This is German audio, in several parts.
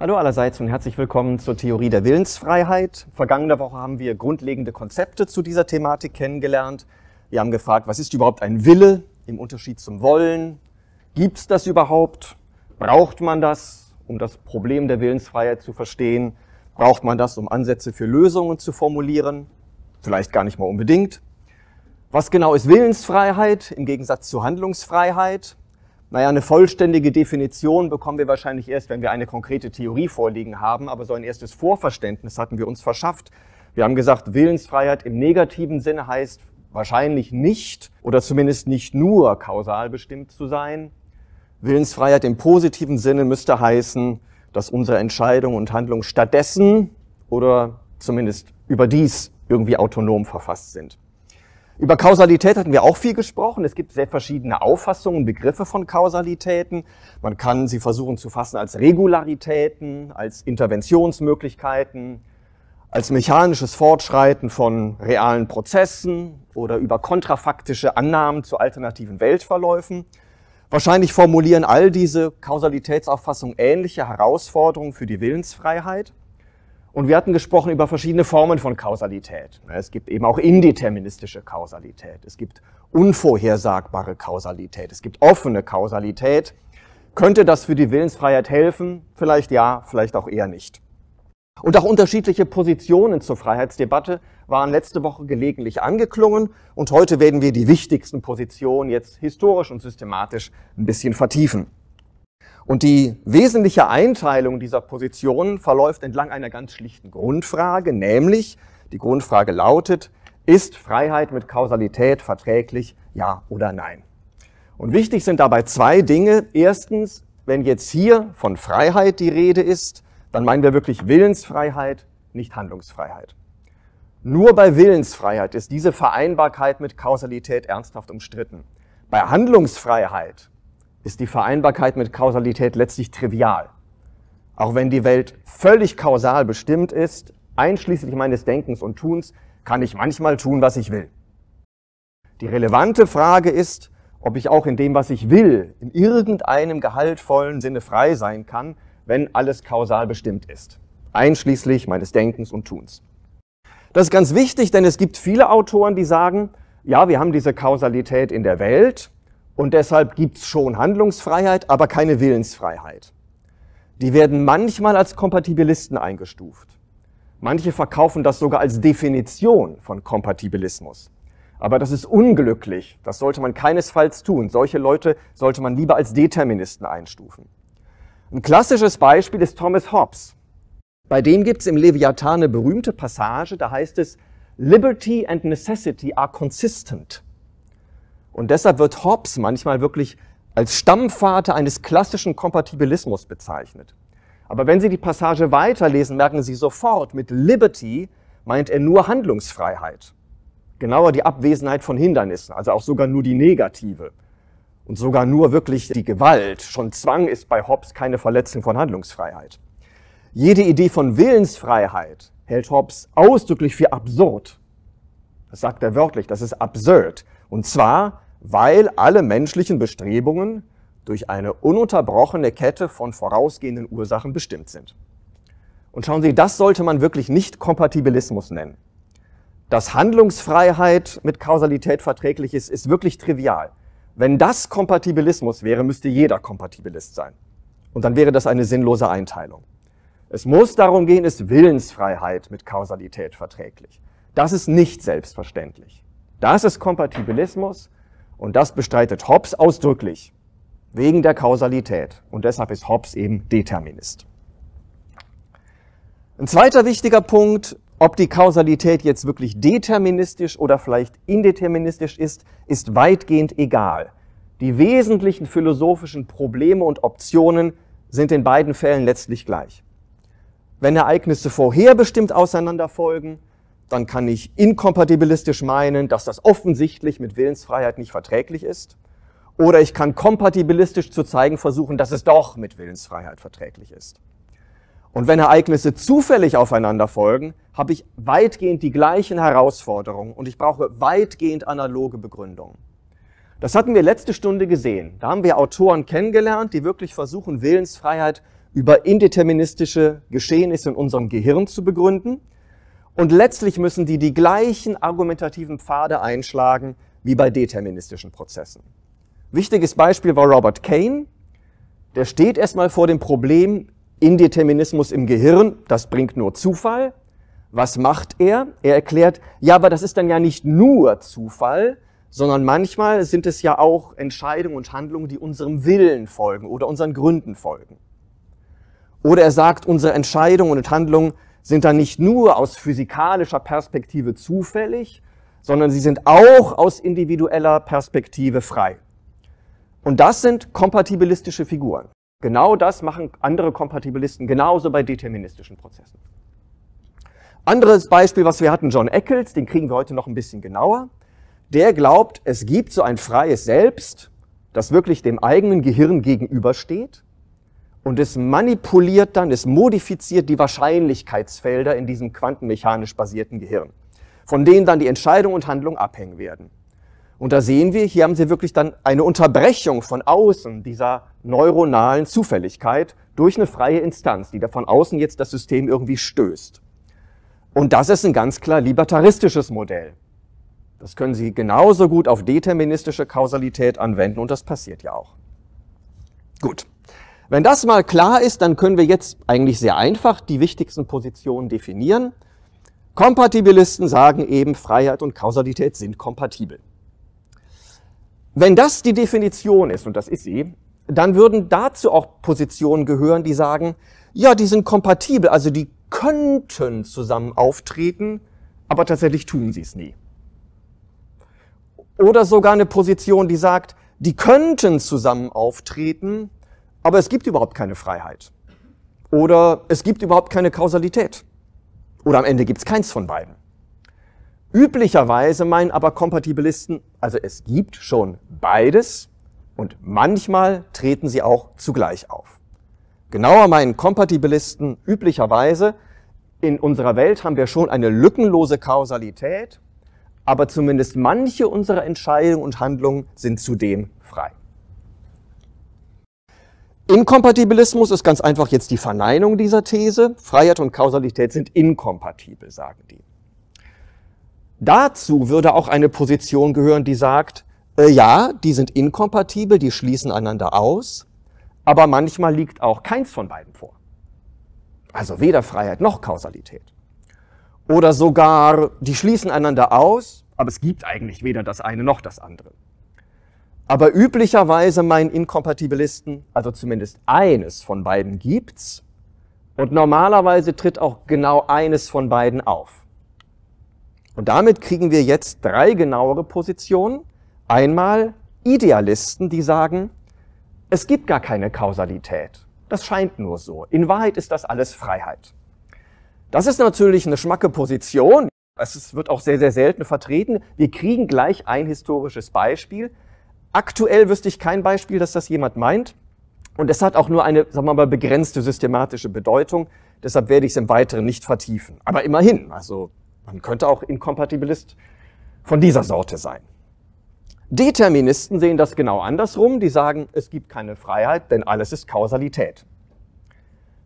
Hallo allerseits und herzlich willkommen zur Theorie der Willensfreiheit. Vergangene Woche haben wir grundlegende Konzepte zu dieser Thematik kennengelernt. Wir haben gefragt, was ist überhaupt ein Wille im Unterschied zum Wollen? Gibt es das überhaupt? Braucht man das, um das Problem der Willensfreiheit zu verstehen? Braucht man das, um Ansätze für Lösungen zu formulieren? Vielleicht gar nicht mal unbedingt. Was genau ist Willensfreiheit im Gegensatz zu Handlungsfreiheit? Naja, eine vollständige Definition bekommen wir wahrscheinlich erst, wenn wir eine konkrete Theorie vorliegen haben, aber so ein erstes Vorverständnis hatten wir uns verschafft. Wir haben gesagt, Willensfreiheit im negativen Sinne heißt wahrscheinlich nicht oder zumindest nicht nur kausal bestimmt zu sein. Willensfreiheit im positiven Sinne müsste heißen, dass unsere Entscheidungen und Handlungen stattdessen oder zumindest überdies irgendwie autonom verfasst sind. Über Kausalität hatten wir auch viel gesprochen. Es gibt sehr verschiedene Auffassungen, Begriffe von Kausalitäten. Man kann sie versuchen zu fassen als Regularitäten, als Interventionsmöglichkeiten, als mechanisches Fortschreiten von realen Prozessen oder über kontrafaktische Annahmen zu alternativen Weltverläufen. Wahrscheinlich formulieren all diese Kausalitätsauffassungen ähnliche Herausforderungen für die Willensfreiheit. Und wir hatten gesprochen über verschiedene Formen von Kausalität. Es gibt eben auch indeterministische Kausalität. Es gibt unvorhersagbare Kausalität. Es gibt offene Kausalität. Könnte das für die Willensfreiheit helfen? Vielleicht ja, vielleicht auch eher nicht. Und auch unterschiedliche Positionen zur Freiheitsdebatte waren letzte Woche gelegentlich angeklungen und heute werden wir die wichtigsten Positionen jetzt historisch und systematisch ein bisschen vertiefen. Und die wesentliche Einteilung dieser Positionen verläuft entlang einer ganz schlichten Grundfrage, nämlich die Grundfrage lautet, ist Freiheit mit Kausalität verträglich, ja oder nein? Und wichtig sind dabei zwei Dinge. Erstens, wenn jetzt hier von Freiheit die Rede ist, dann meinen wir wirklich Willensfreiheit, nicht Handlungsfreiheit. Nur bei Willensfreiheit ist diese Vereinbarkeit mit Kausalität ernsthaft umstritten. Bei Handlungsfreiheit ist die Vereinbarkeit mit Kausalität letztlich trivial. Auch wenn die Welt völlig kausal bestimmt ist, einschließlich meines Denkens und Tuns, kann ich manchmal tun, was ich will. Die relevante Frage ist, ob ich auch in dem, was ich will, in irgendeinem gehaltvollen Sinne frei sein kann, wenn alles kausal bestimmt ist, einschließlich meines Denkens und Tuns. Das ist ganz wichtig, denn es gibt viele Autoren, die sagen, ja, wir haben diese Kausalität in der Welt, und deshalb gibt es schon Handlungsfreiheit, aber keine Willensfreiheit. Die werden manchmal als Kompatibilisten eingestuft. Manche verkaufen das sogar als Definition von Kompatibilismus. Aber das ist unglücklich. Das sollte man keinesfalls tun. Solche Leute sollte man lieber als Deterministen einstufen. Ein klassisches Beispiel ist Thomas Hobbes. Bei dem gibt es im Leviathan eine berühmte Passage, da heißt es, Liberty and necessity are consistent. Und deshalb wird Hobbes manchmal wirklich als Stammvater eines klassischen Kompatibilismus bezeichnet. Aber wenn Sie die Passage weiterlesen, merken Sie sofort, mit Liberty meint er nur Handlungsfreiheit. Genauer die Abwesenheit von Hindernissen, also auch sogar nur die negative. Und sogar nur wirklich die Gewalt. Schon Zwang ist bei Hobbes keine Verletzung von Handlungsfreiheit. Jede Idee von Willensfreiheit hält Hobbes ausdrücklich für absurd. Das sagt er wörtlich, das ist absurd. Und zwar, weil alle menschlichen Bestrebungen durch eine ununterbrochene Kette von vorausgehenden Ursachen bestimmt sind. Und schauen Sie, das sollte man wirklich nicht Kompatibilismus nennen. Dass Handlungsfreiheit mit Kausalität verträglich ist, ist wirklich trivial. Wenn das Kompatibilismus wäre, müsste jeder Kompatibilist sein. Und dann wäre das eine sinnlose Einteilung. Es muss darum gehen, ist Willensfreiheit mit Kausalität verträglich. Das ist nicht selbstverständlich. Das ist Kompatibilismus und das bestreitet Hobbes ausdrücklich, wegen der Kausalität. Und deshalb ist Hobbes eben Determinist. Ein zweiter wichtiger Punkt, ob die Kausalität jetzt wirklich deterministisch oder vielleicht indeterministisch ist, ist weitgehend egal. Die wesentlichen philosophischen Probleme und Optionen sind in beiden Fällen letztlich gleich. Wenn Ereignisse vorherbestimmt auseinanderfolgen, dann kann ich inkompatibilistisch meinen, dass das offensichtlich mit Willensfreiheit nicht verträglich ist. Oder ich kann kompatibilistisch zu zeigen versuchen, dass es doch mit Willensfreiheit verträglich ist. Und wenn Ereignisse zufällig aufeinander folgen, habe ich weitgehend die gleichen Herausforderungen und ich brauche weitgehend analoge Begründungen. Das hatten wir letzte Stunde gesehen. Da haben wir Autoren kennengelernt, die wirklich versuchen, Willensfreiheit über indeterministische Geschehnisse in unserem Gehirn zu begründen. Und letztlich müssen die die gleichen argumentativen Pfade einschlagen wie bei deterministischen Prozessen. Wichtiges Beispiel war Robert Kane. Der steht erstmal vor dem Problem Indeterminismus im Gehirn, das bringt nur Zufall. Was macht er? Er erklärt, ja, aber das ist dann ja nicht nur Zufall, sondern manchmal sind es ja auch Entscheidungen und Handlungen, die unserem Willen folgen oder unseren Gründen folgen. Oder er sagt, unsere Entscheidungen und Handlungen sind dann nicht nur aus physikalischer Perspektive zufällig, sondern sie sind auch aus individueller Perspektive frei. Und das sind kompatibilistische Figuren. Genau das machen andere Kompatibilisten genauso bei deterministischen Prozessen. Anderes Beispiel, was wir hatten, John Eccles, den kriegen wir heute noch ein bisschen genauer. Der glaubt, es gibt so ein freies Selbst, das wirklich dem eigenen Gehirn gegenübersteht und es manipuliert dann, es modifiziert die Wahrscheinlichkeitsfelder in diesem quantenmechanisch basierten Gehirn, von denen dann die Entscheidung und Handlung abhängen werden. Und da sehen wir, hier haben Sie wirklich dann eine Unterbrechung von außen dieser neuronalen Zufälligkeit durch eine freie Instanz, die da von außen jetzt das System irgendwie stößt. Und das ist ein ganz klar libertaristisches Modell. Das können Sie genauso gut auf deterministische Kausalität anwenden und das passiert ja auch. Gut. Wenn das mal klar ist, dann können wir jetzt eigentlich sehr einfach die wichtigsten Positionen definieren. Kompatibilisten sagen eben, Freiheit und Kausalität sind kompatibel. Wenn das die Definition ist, und das ist sie, dann würden dazu auch Positionen gehören, die sagen, ja, die sind kompatibel, also die könnten zusammen auftreten, aber tatsächlich tun sie es nie. Oder sogar eine Position, die sagt, die könnten zusammen auftreten, aber es gibt überhaupt keine Freiheit. Oder es gibt überhaupt keine Kausalität. Oder am Ende gibt es keins von beiden. Üblicherweise meinen aber Kompatibilisten, also es gibt schon beides und manchmal treten sie auch zugleich auf. Genauer meinen Kompatibilisten üblicherweise, in unserer Welt haben wir schon eine lückenlose Kausalität, aber zumindest manche unserer Entscheidungen und Handlungen sind zudem frei. Inkompatibilismus ist ganz einfach jetzt die Verneinung dieser These. Freiheit und Kausalität sind inkompatibel, sagen die. Dazu würde auch eine Position gehören, die sagt, äh, ja, die sind inkompatibel, die schließen einander aus, aber manchmal liegt auch keins von beiden vor. Also weder Freiheit noch Kausalität. Oder sogar, die schließen einander aus, aber es gibt eigentlich weder das eine noch das andere. Aber üblicherweise meinen Inkompatibilisten, also zumindest eines von beiden gibt's. Und normalerweise tritt auch genau eines von beiden auf. Und damit kriegen wir jetzt drei genauere Positionen. Einmal Idealisten, die sagen, es gibt gar keine Kausalität. Das scheint nur so. In Wahrheit ist das alles Freiheit. Das ist natürlich eine schmacke Position. Es wird auch sehr, sehr selten vertreten. Wir kriegen gleich ein historisches Beispiel. Aktuell wüsste ich kein Beispiel, dass das jemand meint. Und es hat auch nur eine, sagen wir mal, begrenzte systematische Bedeutung. Deshalb werde ich es im Weiteren nicht vertiefen. Aber immerhin, also man könnte auch Inkompatibilist von dieser Sorte sein. Deterministen sehen das genau andersrum. Die sagen, es gibt keine Freiheit, denn alles ist Kausalität.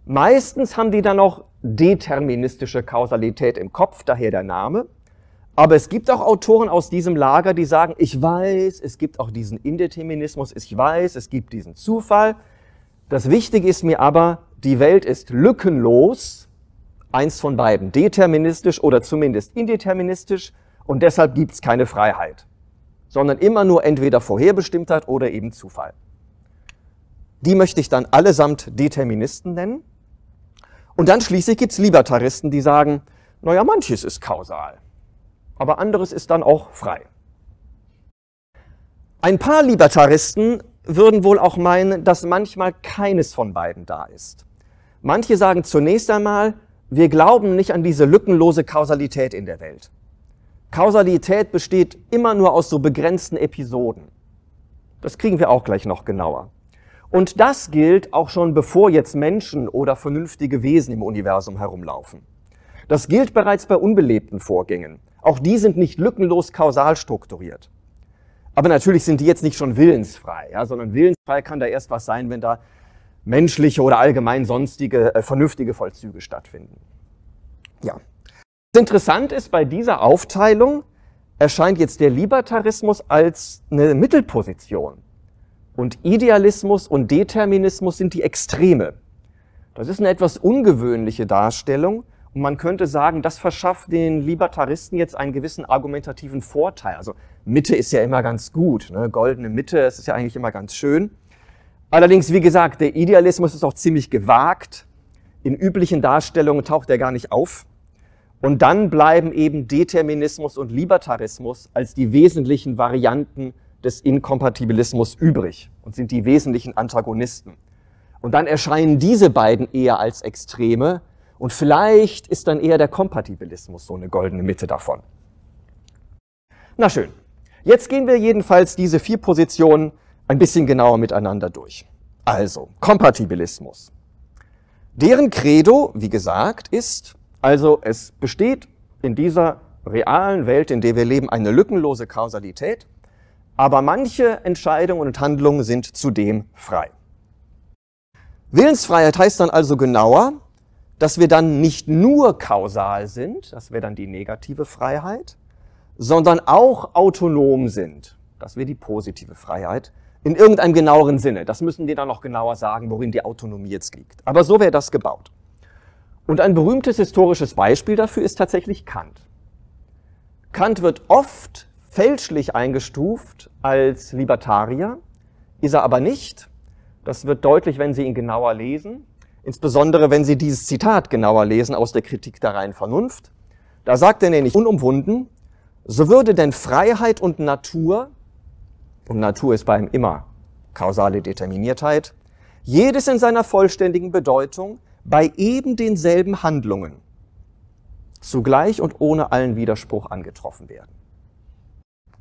Meistens haben die dann noch deterministische Kausalität im Kopf, daher der Name. Aber es gibt auch Autoren aus diesem Lager, die sagen, ich weiß, es gibt auch diesen Indeterminismus, ich weiß, es gibt diesen Zufall. Das Wichtige ist mir aber, die Welt ist lückenlos, eins von beiden, deterministisch oder zumindest indeterministisch und deshalb gibt es keine Freiheit sondern immer nur entweder Vorherbestimmtheit oder eben Zufall. Die möchte ich dann allesamt Deterministen nennen. Und dann schließlich gibt's Libertaristen, die sagen, naja, manches ist kausal, aber anderes ist dann auch frei. Ein paar Libertaristen würden wohl auch meinen, dass manchmal keines von beiden da ist. Manche sagen zunächst einmal, wir glauben nicht an diese lückenlose Kausalität in der Welt. Kausalität besteht immer nur aus so begrenzten Episoden. Das kriegen wir auch gleich noch genauer. Und das gilt auch schon bevor jetzt Menschen oder vernünftige Wesen im Universum herumlaufen. Das gilt bereits bei unbelebten Vorgängen. Auch die sind nicht lückenlos kausal strukturiert. Aber natürlich sind die jetzt nicht schon willensfrei, ja, sondern willensfrei kann da erst was sein, wenn da menschliche oder allgemein sonstige äh, vernünftige Vollzüge stattfinden. Ja. Interessant ist bei dieser Aufteilung, erscheint jetzt der Libertarismus als eine Mittelposition. Und Idealismus und Determinismus sind die Extreme. Das ist eine etwas ungewöhnliche Darstellung. Und man könnte sagen, das verschafft den Libertaristen jetzt einen gewissen argumentativen Vorteil. Also Mitte ist ja immer ganz gut, ne? goldene Mitte, es ist ja eigentlich immer ganz schön. Allerdings, wie gesagt, der Idealismus ist auch ziemlich gewagt. In üblichen Darstellungen taucht er gar nicht auf. Und dann bleiben eben Determinismus und Libertarismus als die wesentlichen Varianten des Inkompatibilismus übrig und sind die wesentlichen Antagonisten. Und dann erscheinen diese beiden eher als Extreme und vielleicht ist dann eher der Kompatibilismus so eine goldene Mitte davon. Na schön. Jetzt gehen wir jedenfalls diese vier Positionen ein bisschen genauer miteinander durch. Also, Kompatibilismus. Deren Credo, wie gesagt, ist, also es besteht in dieser realen Welt, in der wir leben, eine lückenlose Kausalität, aber manche Entscheidungen und Handlungen sind zudem frei. Willensfreiheit heißt dann also genauer, dass wir dann nicht nur kausal sind, das wäre dann die negative Freiheit, sondern auch autonom sind, das wäre die positive Freiheit, in irgendeinem genaueren Sinne. Das müssen die dann noch genauer sagen, worin die Autonomie jetzt liegt. Aber so wäre das gebaut. Und ein berühmtes historisches Beispiel dafür ist tatsächlich Kant. Kant wird oft fälschlich eingestuft als Libertarier, ist er aber nicht. Das wird deutlich, wenn Sie ihn genauer lesen, insbesondere wenn Sie dieses Zitat genauer lesen aus der Kritik der reinen Vernunft. Da sagt er nämlich unumwunden, so würde denn Freiheit und Natur, und Natur ist bei ihm immer kausale Determiniertheit, jedes in seiner vollständigen Bedeutung bei eben denselben Handlungen zugleich und ohne allen Widerspruch angetroffen werden.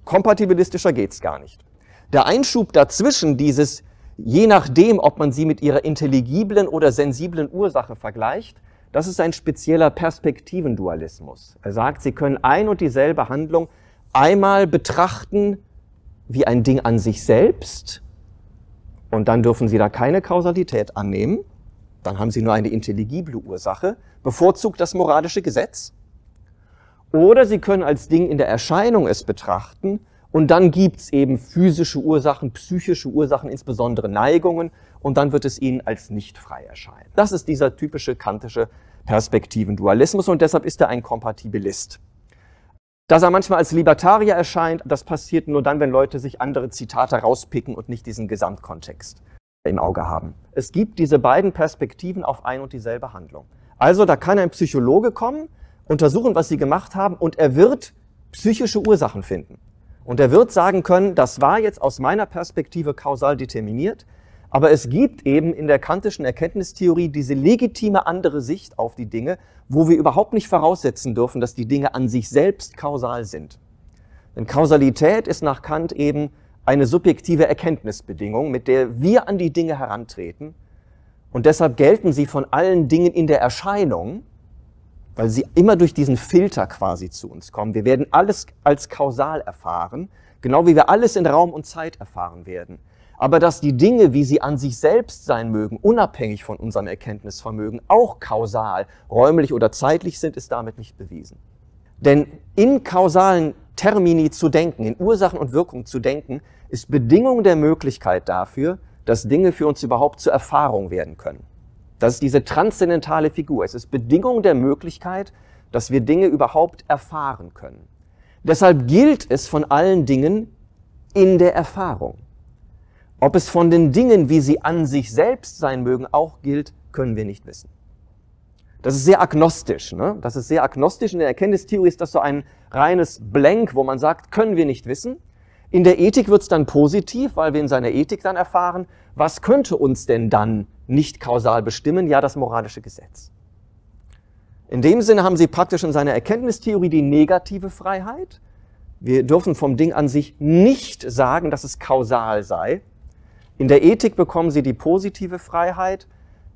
Kompatibilistischer geht's gar nicht. Der Einschub dazwischen, dieses je nachdem, ob man sie mit ihrer intelligiblen oder sensiblen Ursache vergleicht, das ist ein spezieller Perspektivendualismus. Er sagt, Sie können ein und dieselbe Handlung einmal betrachten wie ein Ding an sich selbst und dann dürfen Sie da keine Kausalität annehmen dann haben Sie nur eine intelligible Ursache, bevorzugt das moralische Gesetz. Oder Sie können als Ding in der Erscheinung es betrachten und dann gibt's eben physische Ursachen, psychische Ursachen, insbesondere Neigungen und dann wird es Ihnen als nicht frei erscheinen. Das ist dieser typische kantische Perspektivendualismus und deshalb ist er ein Kompatibilist. Dass er manchmal als Libertarier erscheint, das passiert nur dann, wenn Leute sich andere Zitate rauspicken und nicht diesen Gesamtkontext im Auge haben. Es gibt diese beiden Perspektiven auf ein und dieselbe Handlung. Also da kann ein Psychologe kommen, untersuchen, was sie gemacht haben und er wird psychische Ursachen finden. Und er wird sagen können, das war jetzt aus meiner Perspektive kausal determiniert, aber es gibt eben in der kantischen Erkenntnistheorie diese legitime andere Sicht auf die Dinge, wo wir überhaupt nicht voraussetzen dürfen, dass die Dinge an sich selbst kausal sind. Denn Kausalität ist nach Kant eben eine subjektive Erkenntnisbedingung, mit der wir an die Dinge herantreten. Und deshalb gelten sie von allen Dingen in der Erscheinung, weil sie immer durch diesen Filter quasi zu uns kommen. Wir werden alles als kausal erfahren, genau wie wir alles in Raum und Zeit erfahren werden. Aber dass die Dinge, wie sie an sich selbst sein mögen, unabhängig von unserem Erkenntnisvermögen, auch kausal, räumlich oder zeitlich sind, ist damit nicht bewiesen. Denn in kausalen Termini zu denken, in Ursachen und Wirkung zu denken, ist Bedingung der Möglichkeit dafür, dass Dinge für uns überhaupt zur Erfahrung werden können. Das ist diese transzendentale Figur. Es ist Bedingung der Möglichkeit, dass wir Dinge überhaupt erfahren können. Deshalb gilt es von allen Dingen in der Erfahrung. Ob es von den Dingen, wie sie an sich selbst sein mögen, auch gilt, können wir nicht wissen. Das ist sehr agnostisch. Ne? Das ist sehr agnostisch. In der Erkenntnistheorie ist das so ein reines Blank, wo man sagt, können wir nicht wissen. In der Ethik wird es dann positiv, weil wir in seiner Ethik dann erfahren, was könnte uns denn dann nicht kausal bestimmen? Ja, das moralische Gesetz. In dem Sinne haben Sie praktisch in seiner Erkenntnistheorie die negative Freiheit. Wir dürfen vom Ding an sich nicht sagen, dass es kausal sei. In der Ethik bekommen Sie die positive Freiheit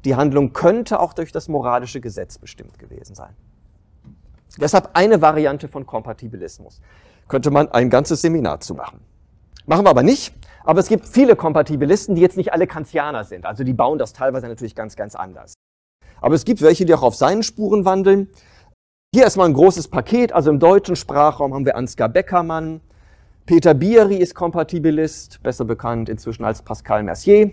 die Handlung könnte auch durch das moralische Gesetz bestimmt gewesen sein. Deshalb eine Variante von Kompatibilismus. Könnte man ein ganzes Seminar zu machen. Machen wir aber nicht. Aber es gibt viele Kompatibilisten, die jetzt nicht alle Kantianer sind. Also die bauen das teilweise natürlich ganz, ganz anders. Aber es gibt welche, die auch auf seinen Spuren wandeln. Hier erstmal ein großes Paket. Also im deutschen Sprachraum haben wir Ansgar Beckermann. Peter Bieri ist Kompatibilist, besser bekannt inzwischen als Pascal Mercier.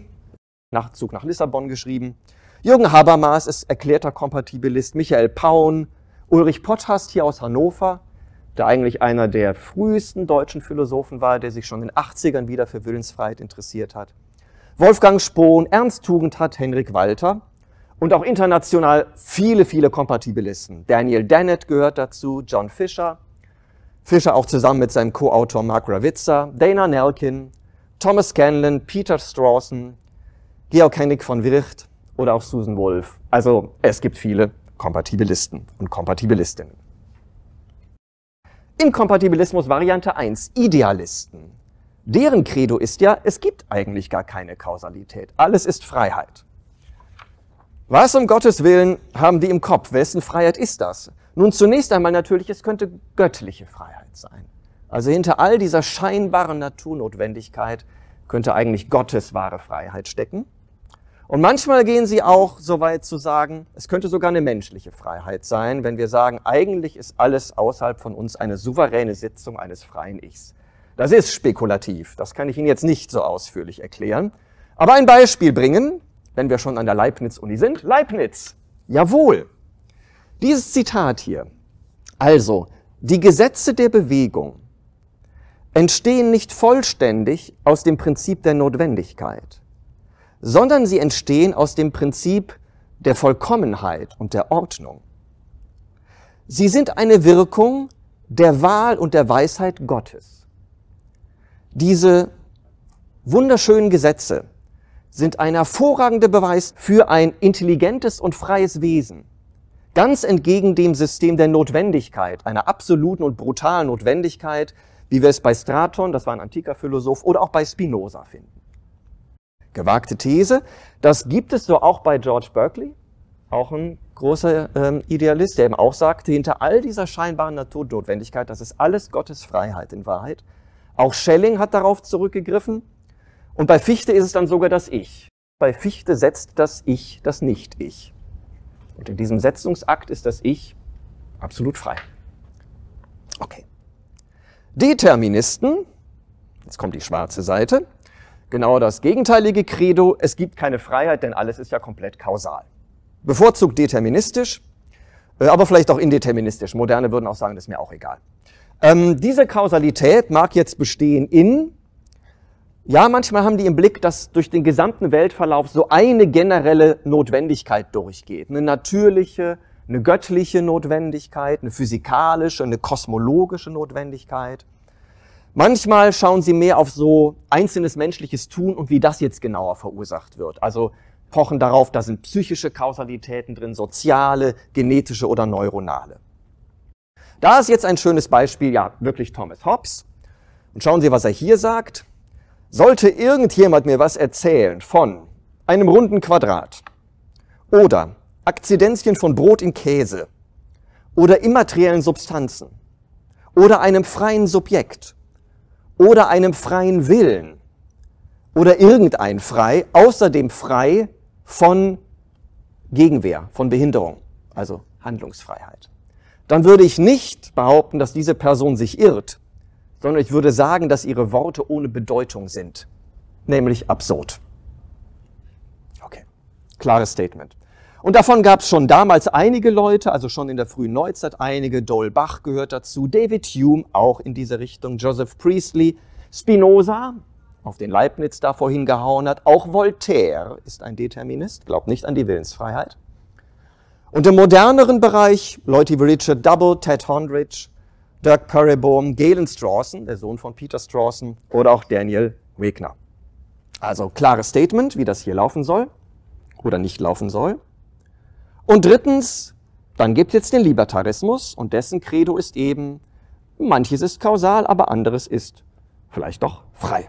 Nachzug nach Lissabon geschrieben. Jürgen Habermas ist erklärter Kompatibilist. Michael Paun. Ulrich Potthast hier aus Hannover der eigentlich einer der frühesten deutschen Philosophen war, der sich schon in den 80ern wieder für Willensfreiheit interessiert hat. Wolfgang Spohn, Ernst Tugendhat, Henrik Walter und auch international viele, viele Kompatibilisten. Daniel Dennett gehört dazu, John Fisher, Fisher auch zusammen mit seinem Co-Autor Mark Ravitzer, Dana Nelkin, Thomas Scanlon, Peter Strawson, Georg Henrik von Wirth oder auch Susan Wolf. Also es gibt viele Kompatibilisten und Kompatibilistinnen. Inkompatibilismus Variante 1, Idealisten. Deren Credo ist ja, es gibt eigentlich gar keine Kausalität. Alles ist Freiheit. Was um Gottes Willen haben die im Kopf? Wessen Freiheit ist das? Nun, zunächst einmal natürlich, es könnte göttliche Freiheit sein. Also hinter all dieser scheinbaren Naturnotwendigkeit könnte eigentlich Gottes wahre Freiheit stecken. Und manchmal gehen sie auch so weit zu sagen, es könnte sogar eine menschliche Freiheit sein, wenn wir sagen, eigentlich ist alles außerhalb von uns eine souveräne Sitzung eines freien Ichs. Das ist spekulativ, das kann ich Ihnen jetzt nicht so ausführlich erklären. Aber ein Beispiel bringen, wenn wir schon an der Leibniz-Uni sind. Leibniz, jawohl. Dieses Zitat hier. Also, die Gesetze der Bewegung entstehen nicht vollständig aus dem Prinzip der Notwendigkeit sondern sie entstehen aus dem Prinzip der Vollkommenheit und der Ordnung. Sie sind eine Wirkung der Wahl und der Weisheit Gottes. Diese wunderschönen Gesetze sind ein hervorragender Beweis für ein intelligentes und freies Wesen. Ganz entgegen dem System der Notwendigkeit, einer absoluten und brutalen Notwendigkeit, wie wir es bei Straton, das war ein antiker Philosoph, oder auch bei Spinoza finden gewagte These. Das gibt es so auch bei George Berkeley, auch ein großer ähm, Idealist, der eben auch sagte, hinter all dieser scheinbaren Naturnotwendigkeit, das ist alles Gottes Freiheit in Wahrheit. Auch Schelling hat darauf zurückgegriffen. Und bei Fichte ist es dann sogar das Ich. Bei Fichte setzt das Ich das Nicht-Ich. Und in diesem Setzungsakt ist das Ich absolut frei. Okay. Deterministen, jetzt kommt die schwarze Seite, Genau das gegenteilige Credo, es gibt keine Freiheit, denn alles ist ja komplett kausal. Bevorzugt deterministisch, äh, aber vielleicht auch indeterministisch. Moderne würden auch sagen, das ist mir auch egal. Ähm, diese Kausalität mag jetzt bestehen in, ja, manchmal haben die im Blick, dass durch den gesamten Weltverlauf so eine generelle Notwendigkeit durchgeht. Eine natürliche, eine göttliche Notwendigkeit, eine physikalische, eine kosmologische Notwendigkeit. Manchmal schauen sie mehr auf so einzelnes menschliches Tun und wie das jetzt genauer verursacht wird. Also pochen darauf, da sind psychische Kausalitäten drin, soziale, genetische oder neuronale. Da ist jetzt ein schönes Beispiel, ja, wirklich Thomas Hobbes. Und schauen Sie, was er hier sagt. Sollte irgendjemand mir was erzählen von einem runden Quadrat oder Akzidenzien von Brot in Käse oder immateriellen Substanzen oder einem freien Subjekt oder einem freien Willen oder irgendein frei, außerdem frei von Gegenwehr, von Behinderung, also Handlungsfreiheit. Dann würde ich nicht behaupten, dass diese Person sich irrt, sondern ich würde sagen, dass ihre Worte ohne Bedeutung sind, nämlich absurd. Okay, klares Statement. Und davon gab es schon damals einige Leute, also schon in der frühen Neuzeit einige. Dole Bach gehört dazu, David Hume auch in diese Richtung, Joseph Priestley, Spinoza, auf den Leibniz da vorhin gehauen hat. Auch Voltaire ist ein Determinist, glaubt nicht an die Willensfreiheit. Und im moderneren Bereich Leute wie Richard Double, Ted Hondridge, Dirk Perrebohm, Galen Strawson, der Sohn von Peter Strawson, oder auch Daniel Wegner. Also klares Statement, wie das hier laufen soll oder nicht laufen soll. Und drittens, dann gibt es jetzt den Libertarismus und dessen Credo ist eben, manches ist kausal, aber anderes ist vielleicht doch frei.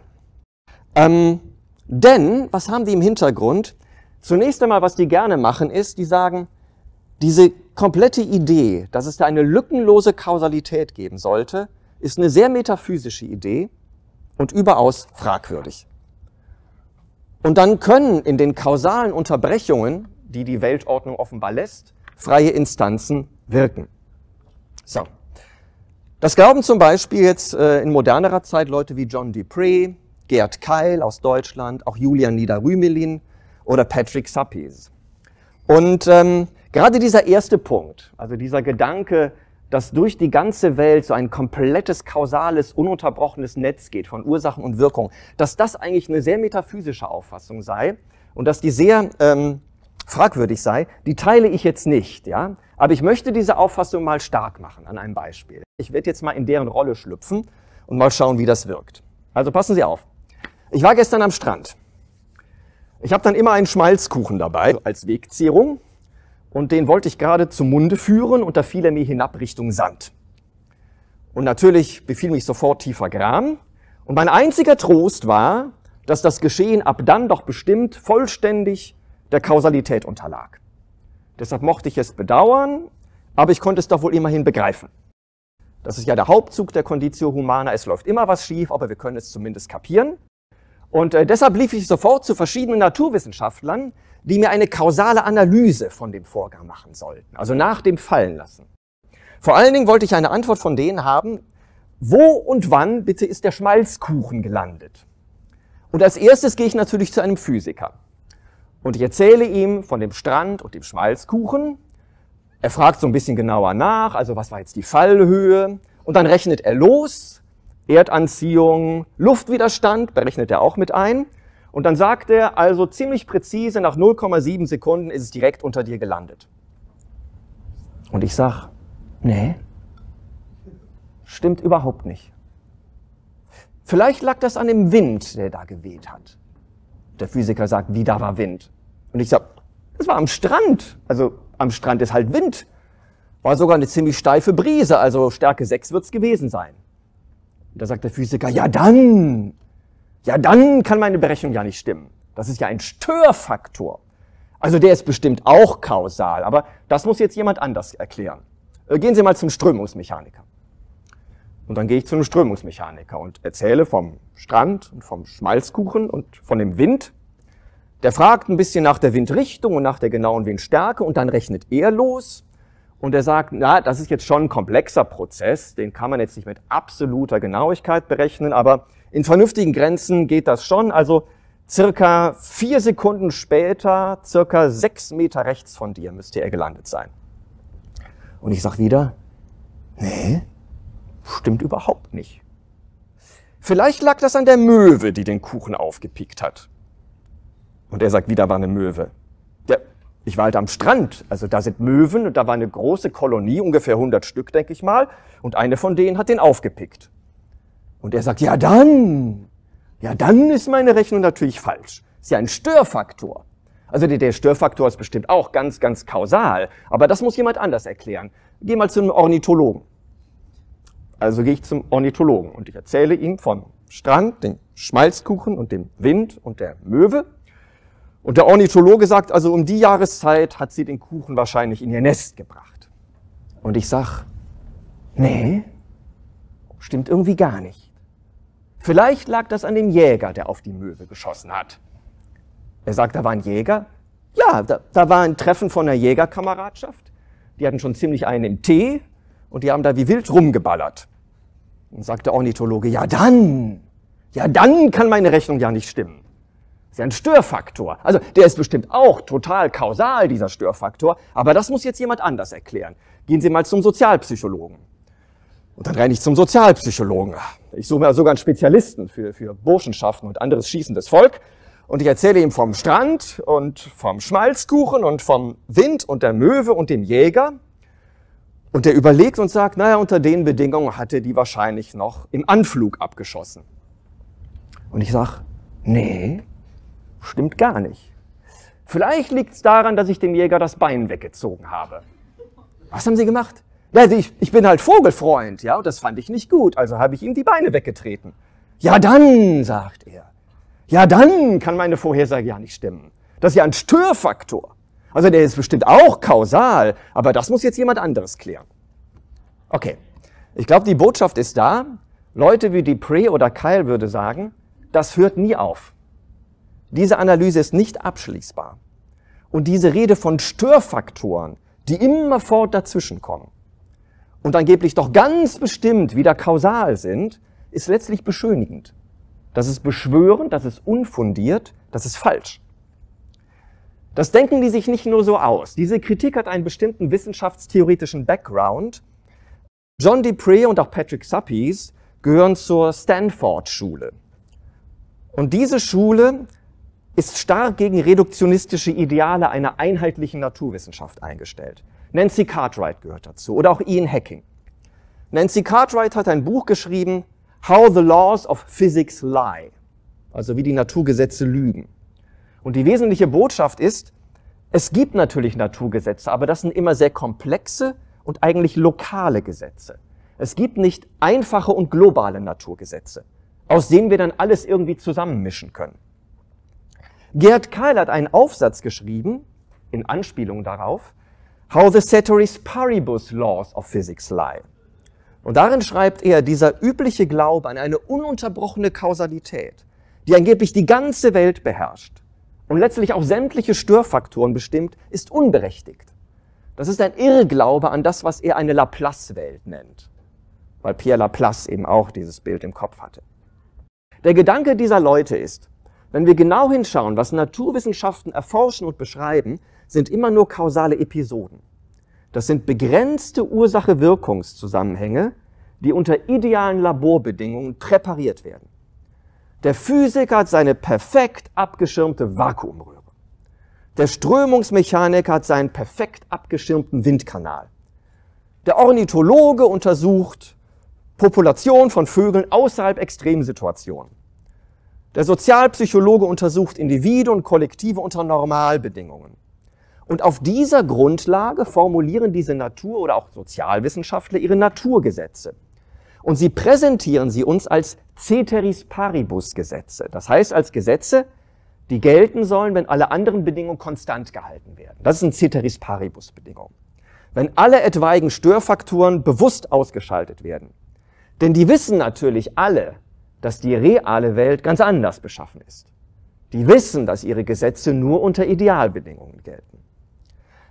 Ähm, denn, was haben die im Hintergrund? Zunächst einmal, was die gerne machen, ist, die sagen, diese komplette Idee, dass es da eine lückenlose Kausalität geben sollte, ist eine sehr metaphysische Idee und überaus fragwürdig. Und dann können in den kausalen Unterbrechungen, die die Weltordnung offenbar lässt, freie Instanzen wirken. So. Das glauben zum Beispiel jetzt äh, in modernerer Zeit Leute wie John Dupree, Gerd Keil aus Deutschland, auch Julian Niederrümelin oder Patrick Suppes. Und ähm, gerade dieser erste Punkt, also dieser Gedanke, dass durch die ganze Welt so ein komplettes, kausales, ununterbrochenes Netz geht von Ursachen und Wirkung, dass das eigentlich eine sehr metaphysische Auffassung sei und dass die sehr ähm, fragwürdig sei, die teile ich jetzt nicht, ja. Aber ich möchte diese Auffassung mal stark machen an einem Beispiel. Ich werde jetzt mal in deren Rolle schlüpfen und mal schauen, wie das wirkt. Also passen Sie auf. Ich war gestern am Strand. Ich habe dann immer einen Schmalzkuchen dabei als Wegzehrung und den wollte ich gerade zum Munde führen und da fiel er mir hinab Richtung Sand. Und natürlich befiel mich sofort tiefer Gram und mein einziger Trost war, dass das Geschehen ab dann doch bestimmt vollständig der Kausalität unterlag. Deshalb mochte ich es bedauern, aber ich konnte es doch wohl immerhin begreifen. Das ist ja der Hauptzug der Conditio Humana. Es läuft immer was schief, aber wir können es zumindest kapieren. Und äh, deshalb lief ich sofort zu verschiedenen Naturwissenschaftlern, die mir eine kausale Analyse von dem Vorgang machen sollten, also nach dem Fallenlassen. Vor allen Dingen wollte ich eine Antwort von denen haben, wo und wann bitte ist der Schmalzkuchen gelandet? Und als erstes gehe ich natürlich zu einem Physiker. Und ich erzähle ihm von dem Strand und dem Schmalzkuchen. Er fragt so ein bisschen genauer nach, also was war jetzt die Fallhöhe? Und dann rechnet er los. Erdanziehung, Luftwiderstand berechnet er auch mit ein. Und dann sagt er also ziemlich präzise, nach 0,7 Sekunden ist es direkt unter dir gelandet. Und ich sag, nee, stimmt überhaupt nicht. Vielleicht lag das an dem Wind, der da geweht hat. Der Physiker sagt, wie da war Wind. Und ich sag, das war am Strand. Also am Strand ist halt Wind. War sogar eine ziemlich steife Brise, also Stärke 6 wird's gewesen sein. Und da sagt der Physiker, ja dann, ja dann kann meine Berechnung ja nicht stimmen. Das ist ja ein Störfaktor. Also der ist bestimmt auch kausal, aber das muss jetzt jemand anders erklären. Äh, gehen Sie mal zum Strömungsmechaniker. Und dann gehe ich zu einem Strömungsmechaniker und erzähle vom Strand und vom Schmalzkuchen und von dem Wind. Der fragt ein bisschen nach der Windrichtung und nach der genauen Windstärke und dann rechnet er los und er sagt, na, das ist jetzt schon ein komplexer Prozess, den kann man jetzt nicht mit absoluter Genauigkeit berechnen, aber in vernünftigen Grenzen geht das schon. Also circa vier Sekunden später, circa sechs Meter rechts von dir müsste er gelandet sein. Und ich sag wieder, nee, Stimmt überhaupt nicht. Vielleicht lag das an der Möwe, die den Kuchen aufgepickt hat. Und er sagt, wieder war eine Möwe. Ja, ich war halt am Strand, also da sind Möwen und da war eine große Kolonie, ungefähr 100 Stück, denke ich mal, und eine von denen hat den aufgepickt. Und er sagt, ja dann, ja dann ist meine Rechnung natürlich falsch. Ist ja ein Störfaktor. Also der, der Störfaktor ist bestimmt auch ganz, ganz kausal, aber das muss jemand anders erklären. Geh mal zu einem Ornithologen. Also gehe ich zum Ornithologen und ich erzähle ihm vom Strand, dem Schmalzkuchen und dem Wind und der Möwe. Und der Ornithologe sagt, also um die Jahreszeit hat sie den Kuchen wahrscheinlich in ihr Nest gebracht. Und ich sag, nee, stimmt irgendwie gar nicht. Vielleicht lag das an dem Jäger, der auf die Möwe geschossen hat. Er sagt, da war ein Jäger. Ja, da, da war ein Treffen von der Jägerkameradschaft. Die hatten schon ziemlich einen im Tee und die haben da wie wild rumgeballert. Und sagt der Ornithologe, ja dann, ja dann kann meine Rechnung ja nicht stimmen. Das ist ja ein Störfaktor. Also der ist bestimmt auch total kausal, dieser Störfaktor, aber das muss jetzt jemand anders erklären. Gehen Sie mal zum Sozialpsychologen. Und dann renne ich zum Sozialpsychologen. Ich suche mir sogar einen Spezialisten für, für Burschenschaften und anderes schießendes Volk. Und ich erzähle ihm vom Strand und vom Schmalzkuchen und vom Wind und der Möwe und dem Jäger. Und er überlegt und sagt, naja, unter den Bedingungen hatte die wahrscheinlich noch im Anflug abgeschossen. Und ich sage, nee, stimmt gar nicht. Vielleicht liegt es daran, dass ich dem Jäger das Bein weggezogen habe. Was haben Sie gemacht? Ja, ich, ich bin halt Vogelfreund, ja, und das fand ich nicht gut, also habe ich ihm die Beine weggetreten. Ja, dann, sagt er. Ja, dann kann meine Vorhersage ja nicht stimmen. Das ist ja ein Störfaktor. Also der ist bestimmt auch kausal, aber das muss jetzt jemand anderes klären. Okay, ich glaube, die Botschaft ist da. Leute wie Dupree oder Kyle würde sagen, das hört nie auf. Diese Analyse ist nicht abschließbar. Und diese Rede von Störfaktoren, die immerfort dazwischenkommen und angeblich doch ganz bestimmt wieder kausal sind, ist letztlich beschönigend. Das ist beschwörend, das ist unfundiert, das ist falsch. Das denken die sich nicht nur so aus. Diese Kritik hat einen bestimmten wissenschaftstheoretischen Background. John Dupree und auch Patrick Suppes gehören zur Stanford-Schule. Und diese Schule ist stark gegen reduktionistische Ideale einer einheitlichen Naturwissenschaft eingestellt. Nancy Cartwright gehört dazu oder auch Ian Hacking. Nancy Cartwright hat ein Buch geschrieben, How the Laws of Physics Lie, also wie die Naturgesetze lügen. Und die wesentliche Botschaft ist, es gibt natürlich Naturgesetze, aber das sind immer sehr komplexe und eigentlich lokale Gesetze. Es gibt nicht einfache und globale Naturgesetze, aus denen wir dann alles irgendwie zusammenmischen können. Gerd Keil hat einen Aufsatz geschrieben, in Anspielung darauf, How the Ceteris Paribus Laws of Physics Lie. Und darin schreibt er, dieser übliche Glaube an eine ununterbrochene Kausalität, die angeblich die ganze Welt beherrscht, und letztlich auch sämtliche Störfaktoren bestimmt, ist unberechtigt. Das ist ein Irrglaube an das, was er eine Laplace-Welt nennt, weil Pierre Laplace eben auch dieses Bild im Kopf hatte. Der Gedanke dieser Leute ist, wenn wir genau hinschauen, was Naturwissenschaften erforschen und beschreiben, sind immer nur kausale Episoden. Das sind begrenzte Ursache-Wirkungszusammenhänge, die unter idealen Laborbedingungen präpariert werden. Der Physiker hat seine perfekt abgeschirmte Vakuumröhre. Der Strömungsmechaniker hat seinen perfekt abgeschirmten Windkanal. Der Ornithologe untersucht Population von Vögeln außerhalb Extremsituationen. Der Sozialpsychologe untersucht Individuen und Kollektive unter Normalbedingungen. Und auf dieser Grundlage formulieren diese Natur- oder auch Sozialwissenschaftler ihre Naturgesetze. Und sie präsentieren sie uns als Ceteris Paribus Gesetze. Das heißt als Gesetze, die gelten sollen, wenn alle anderen Bedingungen konstant gehalten werden. Das ist ein Ceteris Paribus Bedingung. Wenn alle etwaigen Störfaktoren bewusst ausgeschaltet werden. Denn die wissen natürlich alle, dass die reale Welt ganz anders beschaffen ist. Die wissen, dass ihre Gesetze nur unter Idealbedingungen gelten.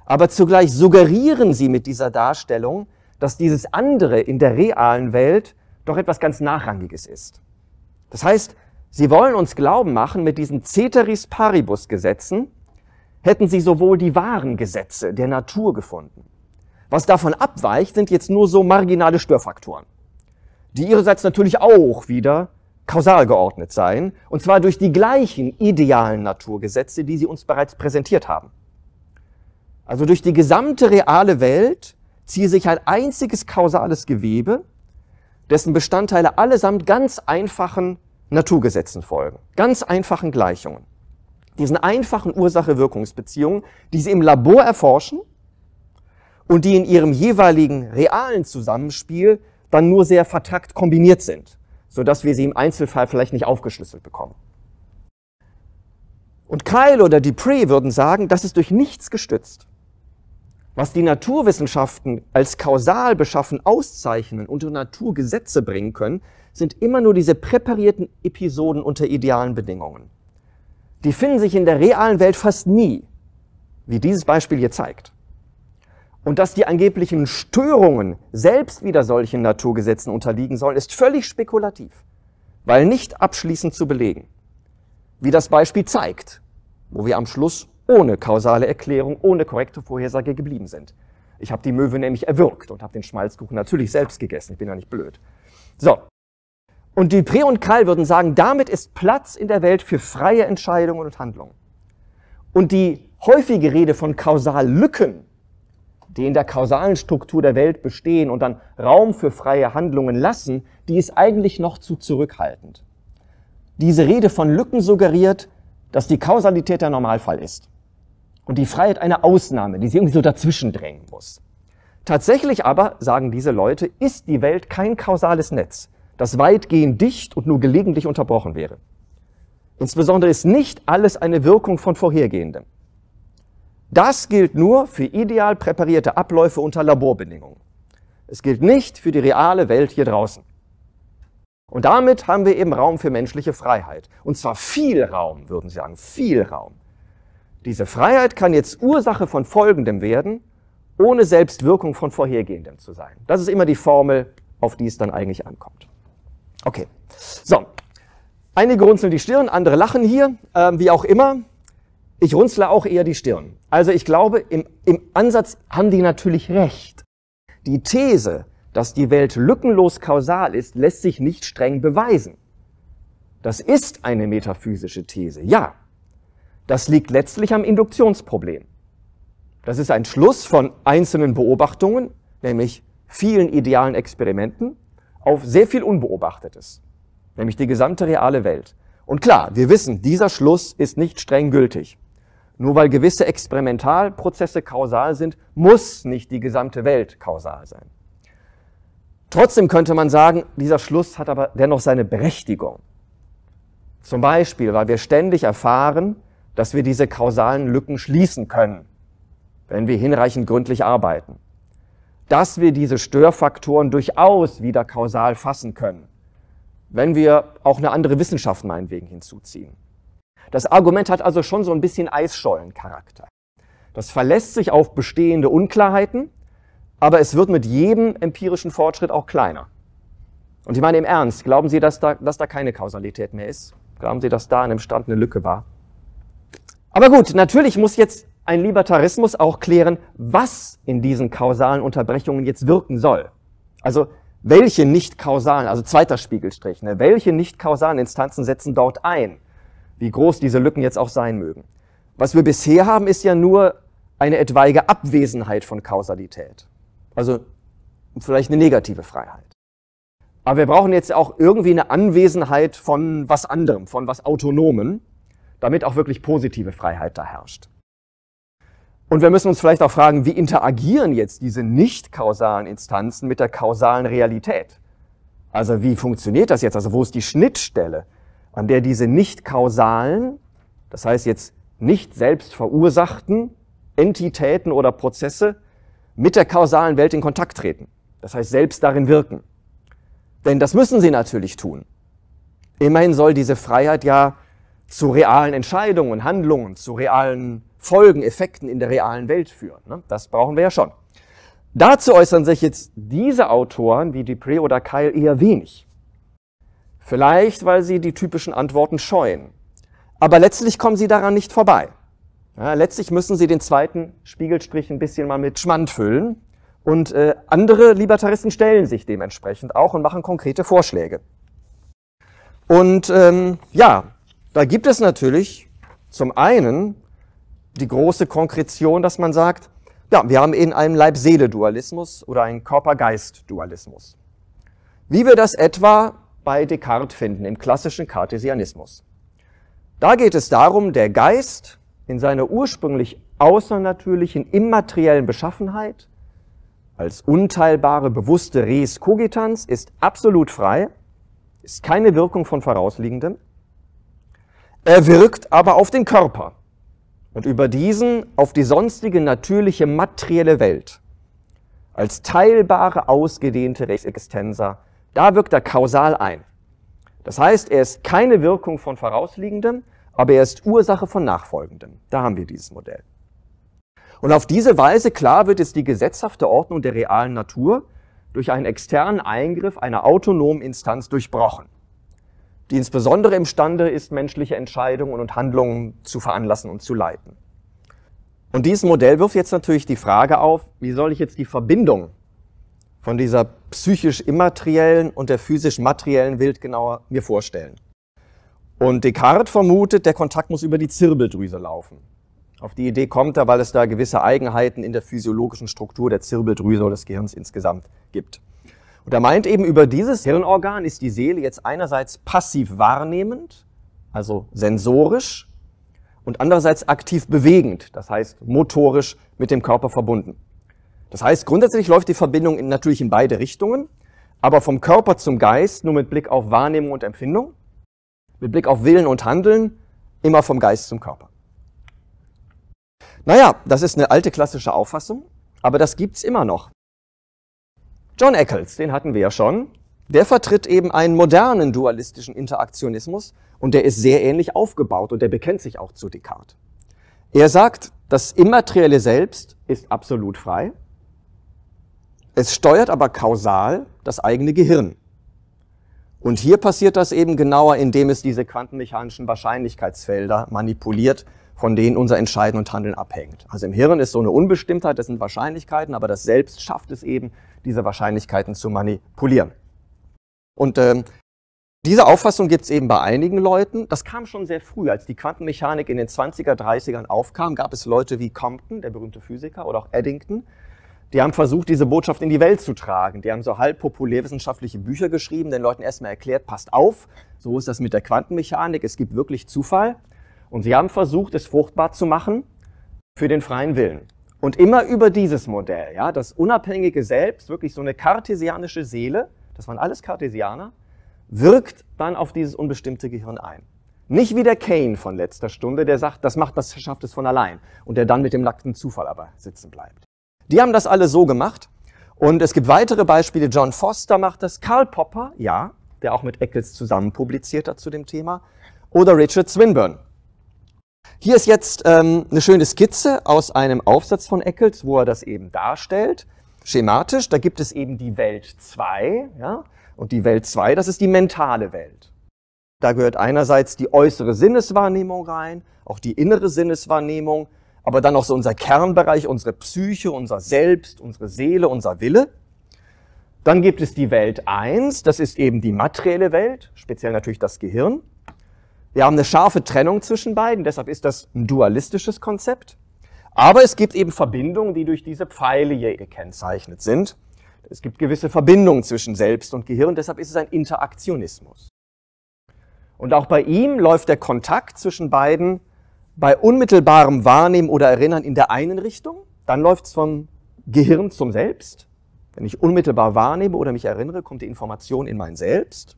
Aber zugleich suggerieren sie mit dieser Darstellung, dass dieses andere in der realen Welt doch etwas ganz Nachrangiges ist. Das heißt, sie wollen uns glauben machen, mit diesen Ceteris Paribus Gesetzen hätten sie sowohl die wahren Gesetze der Natur gefunden. Was davon abweicht, sind jetzt nur so marginale Störfaktoren, die ihrerseits natürlich auch wieder kausal geordnet seien, und zwar durch die gleichen idealen Naturgesetze, die sie uns bereits präsentiert haben. Also durch die gesamte reale Welt ziehe sich ein einziges kausales Gewebe, dessen Bestandteile allesamt ganz einfachen Naturgesetzen folgen, ganz einfachen Gleichungen. Diesen einfachen Ursache-Wirkungsbeziehungen, die sie im Labor erforschen und die in ihrem jeweiligen realen Zusammenspiel dann nur sehr vertrackt kombiniert sind, sodass wir sie im Einzelfall vielleicht nicht aufgeschlüsselt bekommen. Und Kyle oder Dupree würden sagen, das ist durch nichts gestützt. Was die Naturwissenschaften als kausal beschaffen auszeichnen und unter Naturgesetze bringen können, sind immer nur diese präparierten Episoden unter idealen Bedingungen. Die finden sich in der realen Welt fast nie, wie dieses Beispiel hier zeigt. Und dass die angeblichen Störungen selbst wieder solchen Naturgesetzen unterliegen sollen, ist völlig spekulativ, weil nicht abschließend zu belegen. Wie das Beispiel zeigt, wo wir am Schluss ohne kausale Erklärung, ohne korrekte Vorhersage geblieben sind. Ich habe die Möwe nämlich erwürgt und habe den Schmalzkuchen natürlich selbst gegessen. Ich bin ja nicht blöd. So. Und Dupré und Kall würden sagen, damit ist Platz in der Welt für freie Entscheidungen und Handlungen. Und die häufige Rede von Kausallücken, die in der kausalen Struktur der Welt bestehen und dann Raum für freie Handlungen lassen, die ist eigentlich noch zu zurückhaltend. Diese Rede von Lücken suggeriert, dass die Kausalität der Normalfall ist und die Freiheit eine Ausnahme, die sie irgendwie so dazwischen drängen muss. Tatsächlich aber, sagen diese Leute, ist die Welt kein kausales Netz, das weitgehend dicht und nur gelegentlich unterbrochen wäre. Insbesondere ist nicht alles eine Wirkung von Vorhergehendem. Das gilt nur für ideal präparierte Abläufe unter Laborbedingungen. Es gilt nicht für die reale Welt hier draußen. Und damit haben wir eben Raum für menschliche Freiheit. Und zwar viel Raum, würden Sie sagen, viel Raum. Diese Freiheit kann jetzt Ursache von Folgendem werden, ohne selbst Wirkung von Vorhergehendem zu sein. Das ist immer die Formel, auf die es dann eigentlich ankommt. Okay, so. Einige runzeln die Stirn, andere lachen hier, äh, wie auch immer. Ich runzle auch eher die Stirn. Also ich glaube, im, im Ansatz haben die natürlich recht. Die These, dass die Welt lückenlos kausal ist, lässt sich nicht streng beweisen. Das ist eine metaphysische These, ja. Das liegt letztlich am Induktionsproblem. Das ist ein Schluss von einzelnen Beobachtungen, nämlich vielen idealen Experimenten, auf sehr viel Unbeobachtetes, nämlich die gesamte reale Welt. Und klar, wir wissen, dieser Schluss ist nicht streng gültig. Nur weil gewisse Experimentalprozesse kausal sind, muss nicht die gesamte Welt kausal sein. Trotzdem könnte man sagen, dieser Schluss hat aber dennoch seine Berechtigung. Zum Beispiel, weil wir ständig erfahren, dass wir diese kausalen Lücken schließen können, wenn wir hinreichend gründlich arbeiten. Dass wir diese Störfaktoren durchaus wieder kausal fassen können, wenn wir auch eine andere Wissenschaft meinetwegen hinzuziehen. Das Argument hat also schon so ein bisschen Eisschollencharakter. Das verlässt sich auf bestehende Unklarheiten, aber es wird mit jedem empirischen Fortschritt auch kleiner. Und ich meine im Ernst, glauben Sie, dass da, dass da keine Kausalität mehr ist? Glauben Sie, dass da an dem Stand eine Lücke war? Aber gut, natürlich muss jetzt ein Libertarismus auch klären, was in diesen kausalen Unterbrechungen jetzt wirken soll. Also welche nicht kausalen, also zweiter Spiegelstrich, ne, welche nicht kausalen Instanzen setzen dort ein? wie groß diese Lücken jetzt auch sein mögen. Was wir bisher haben, ist ja nur eine etwaige Abwesenheit von Kausalität. Also vielleicht eine negative Freiheit. Aber wir brauchen jetzt auch irgendwie eine Anwesenheit von was anderem, von was Autonomen, damit auch wirklich positive Freiheit da herrscht. Und wir müssen uns vielleicht auch fragen, wie interagieren jetzt diese nicht kausalen Instanzen mit der kausalen Realität? Also wie funktioniert das jetzt? Also wo ist die Schnittstelle? an der diese nicht kausalen, das heißt jetzt nicht selbst verursachten Entitäten oder Prozesse mit der kausalen Welt in Kontakt treten. Das heißt selbst darin wirken. Denn das müssen sie natürlich tun. Immerhin soll diese Freiheit ja zu realen Entscheidungen, Handlungen, zu realen Folgen, Effekten in der realen Welt führen. Ne? Das brauchen wir ja schon. Dazu äußern sich jetzt diese Autoren wie Dupré oder Keil eher wenig. Vielleicht, weil sie die typischen Antworten scheuen. Aber letztlich kommen sie daran nicht vorbei. Ja, letztlich müssen sie den zweiten Spiegelstrich ein bisschen mal mit Schmand füllen. Und äh, andere Libertaristen stellen sich dementsprechend auch und machen konkrete Vorschläge. Und ähm, ja, da gibt es natürlich zum einen die große Konkretion, dass man sagt, ja, wir haben eben einen Leib-Seele-Dualismus oder einen Körper-Geist-Dualismus. Wie wir das etwa bei Descartes finden, im klassischen Cartesianismus. Da geht es darum, der Geist in seiner ursprünglich außernatürlichen, immateriellen Beschaffenheit als unteilbare, bewusste Res cogitans ist absolut frei, ist keine Wirkung von Vorausliegendem. Er wirkt aber auf den Körper und über diesen auf die sonstige natürliche materielle Welt als teilbare, ausgedehnte Res existenza da wirkt er kausal ein. Das heißt, er ist keine Wirkung von Vorausliegendem, aber er ist Ursache von Nachfolgendem. Da haben wir dieses Modell. Und auf diese Weise, klar, wird es die gesetzhafte Ordnung der realen Natur durch einen externen Eingriff einer autonomen Instanz durchbrochen, die insbesondere imstande ist, menschliche Entscheidungen und Handlungen zu veranlassen und zu leiten. Und dieses Modell wirft jetzt natürlich die Frage auf, wie soll ich jetzt die Verbindung von dieser psychisch immateriellen und der physisch materiellen Welt genauer mir vorstellen. Und Descartes vermutet, der Kontakt muss über die Zirbeldrüse laufen. Auf die Idee kommt er, weil es da gewisse Eigenheiten in der physiologischen Struktur der Zirbeldrüse oder des Gehirns insgesamt gibt. Und er meint eben, über dieses Hirnorgan ist die Seele jetzt einerseits passiv wahrnehmend, also sensorisch, und andererseits aktiv bewegend, das heißt motorisch mit dem Körper verbunden. Das heißt, grundsätzlich läuft die Verbindung in, natürlich in beide Richtungen, aber vom Körper zum Geist nur mit Blick auf Wahrnehmung und Empfindung, mit Blick auf Willen und Handeln immer vom Geist zum Körper. Naja, das ist eine alte klassische Auffassung, aber das gibt's immer noch. John Eccles, den hatten wir ja schon, der vertritt eben einen modernen dualistischen Interaktionismus und der ist sehr ähnlich aufgebaut und der bekennt sich auch zu Descartes. Er sagt, das immaterielle Selbst ist absolut frei. Es steuert aber kausal das eigene Gehirn. Und hier passiert das eben genauer, indem es diese quantenmechanischen Wahrscheinlichkeitsfelder manipuliert, von denen unser Entscheiden und Handeln abhängt. Also im Hirn ist so eine Unbestimmtheit, das sind Wahrscheinlichkeiten, aber das Selbst schafft es eben, diese Wahrscheinlichkeiten zu manipulieren. Und äh, diese Auffassung gibt es eben bei einigen Leuten. Das kam schon sehr früh. Als die Quantenmechanik in den 20er, 30ern aufkam, gab es Leute wie Compton, der berühmte Physiker, oder auch Eddington. Die haben versucht, diese Botschaft in die Welt zu tragen. Die haben so halb populärwissenschaftliche Bücher geschrieben, den Leuten erstmal erklärt, passt auf, so ist das mit der Quantenmechanik, es gibt wirklich Zufall. Und sie haben versucht, es fruchtbar zu machen für den freien Willen. Und immer über dieses Modell, ja, das unabhängige Selbst, wirklich so eine kartesianische Seele, das waren alles Kartesianer, wirkt dann auf dieses unbestimmte Gehirn ein. Nicht wie der Kane von letzter Stunde, der sagt, das macht, das schafft es von allein und der dann mit dem nackten Zufall aber sitzen bleibt. Die haben das alle so gemacht und es gibt weitere Beispiele. John Foster macht das, Karl Popper, ja, der auch mit Eccles zusammen publiziert hat zu dem Thema, oder Richard Swinburne. Hier ist jetzt ähm, eine schöne Skizze aus einem Aufsatz von Eccles, wo er das eben darstellt, schematisch. Da gibt es eben die Welt 2, ja, und die Welt 2, das ist die mentale Welt. Da gehört einerseits die äußere Sinneswahrnehmung rein, auch die innere Sinneswahrnehmung, aber dann auch so unser Kernbereich, unsere Psyche, unser Selbst, unsere Seele, unser Wille. Dann gibt es die Welt 1, das ist eben die materielle Welt, speziell natürlich das Gehirn. Wir haben eine scharfe Trennung zwischen beiden, deshalb ist das ein dualistisches Konzept. Aber es gibt eben Verbindungen, die durch diese Pfeile hier gekennzeichnet sind. Es gibt gewisse Verbindungen zwischen Selbst und Gehirn, deshalb ist es ein Interaktionismus. Und auch bei ihm läuft der Kontakt zwischen beiden bei unmittelbarem Wahrnehmen oder Erinnern in der einen Richtung, dann läuft es vom Gehirn zum Selbst. Wenn ich unmittelbar wahrnehme oder mich erinnere, kommt die Information in mein Selbst.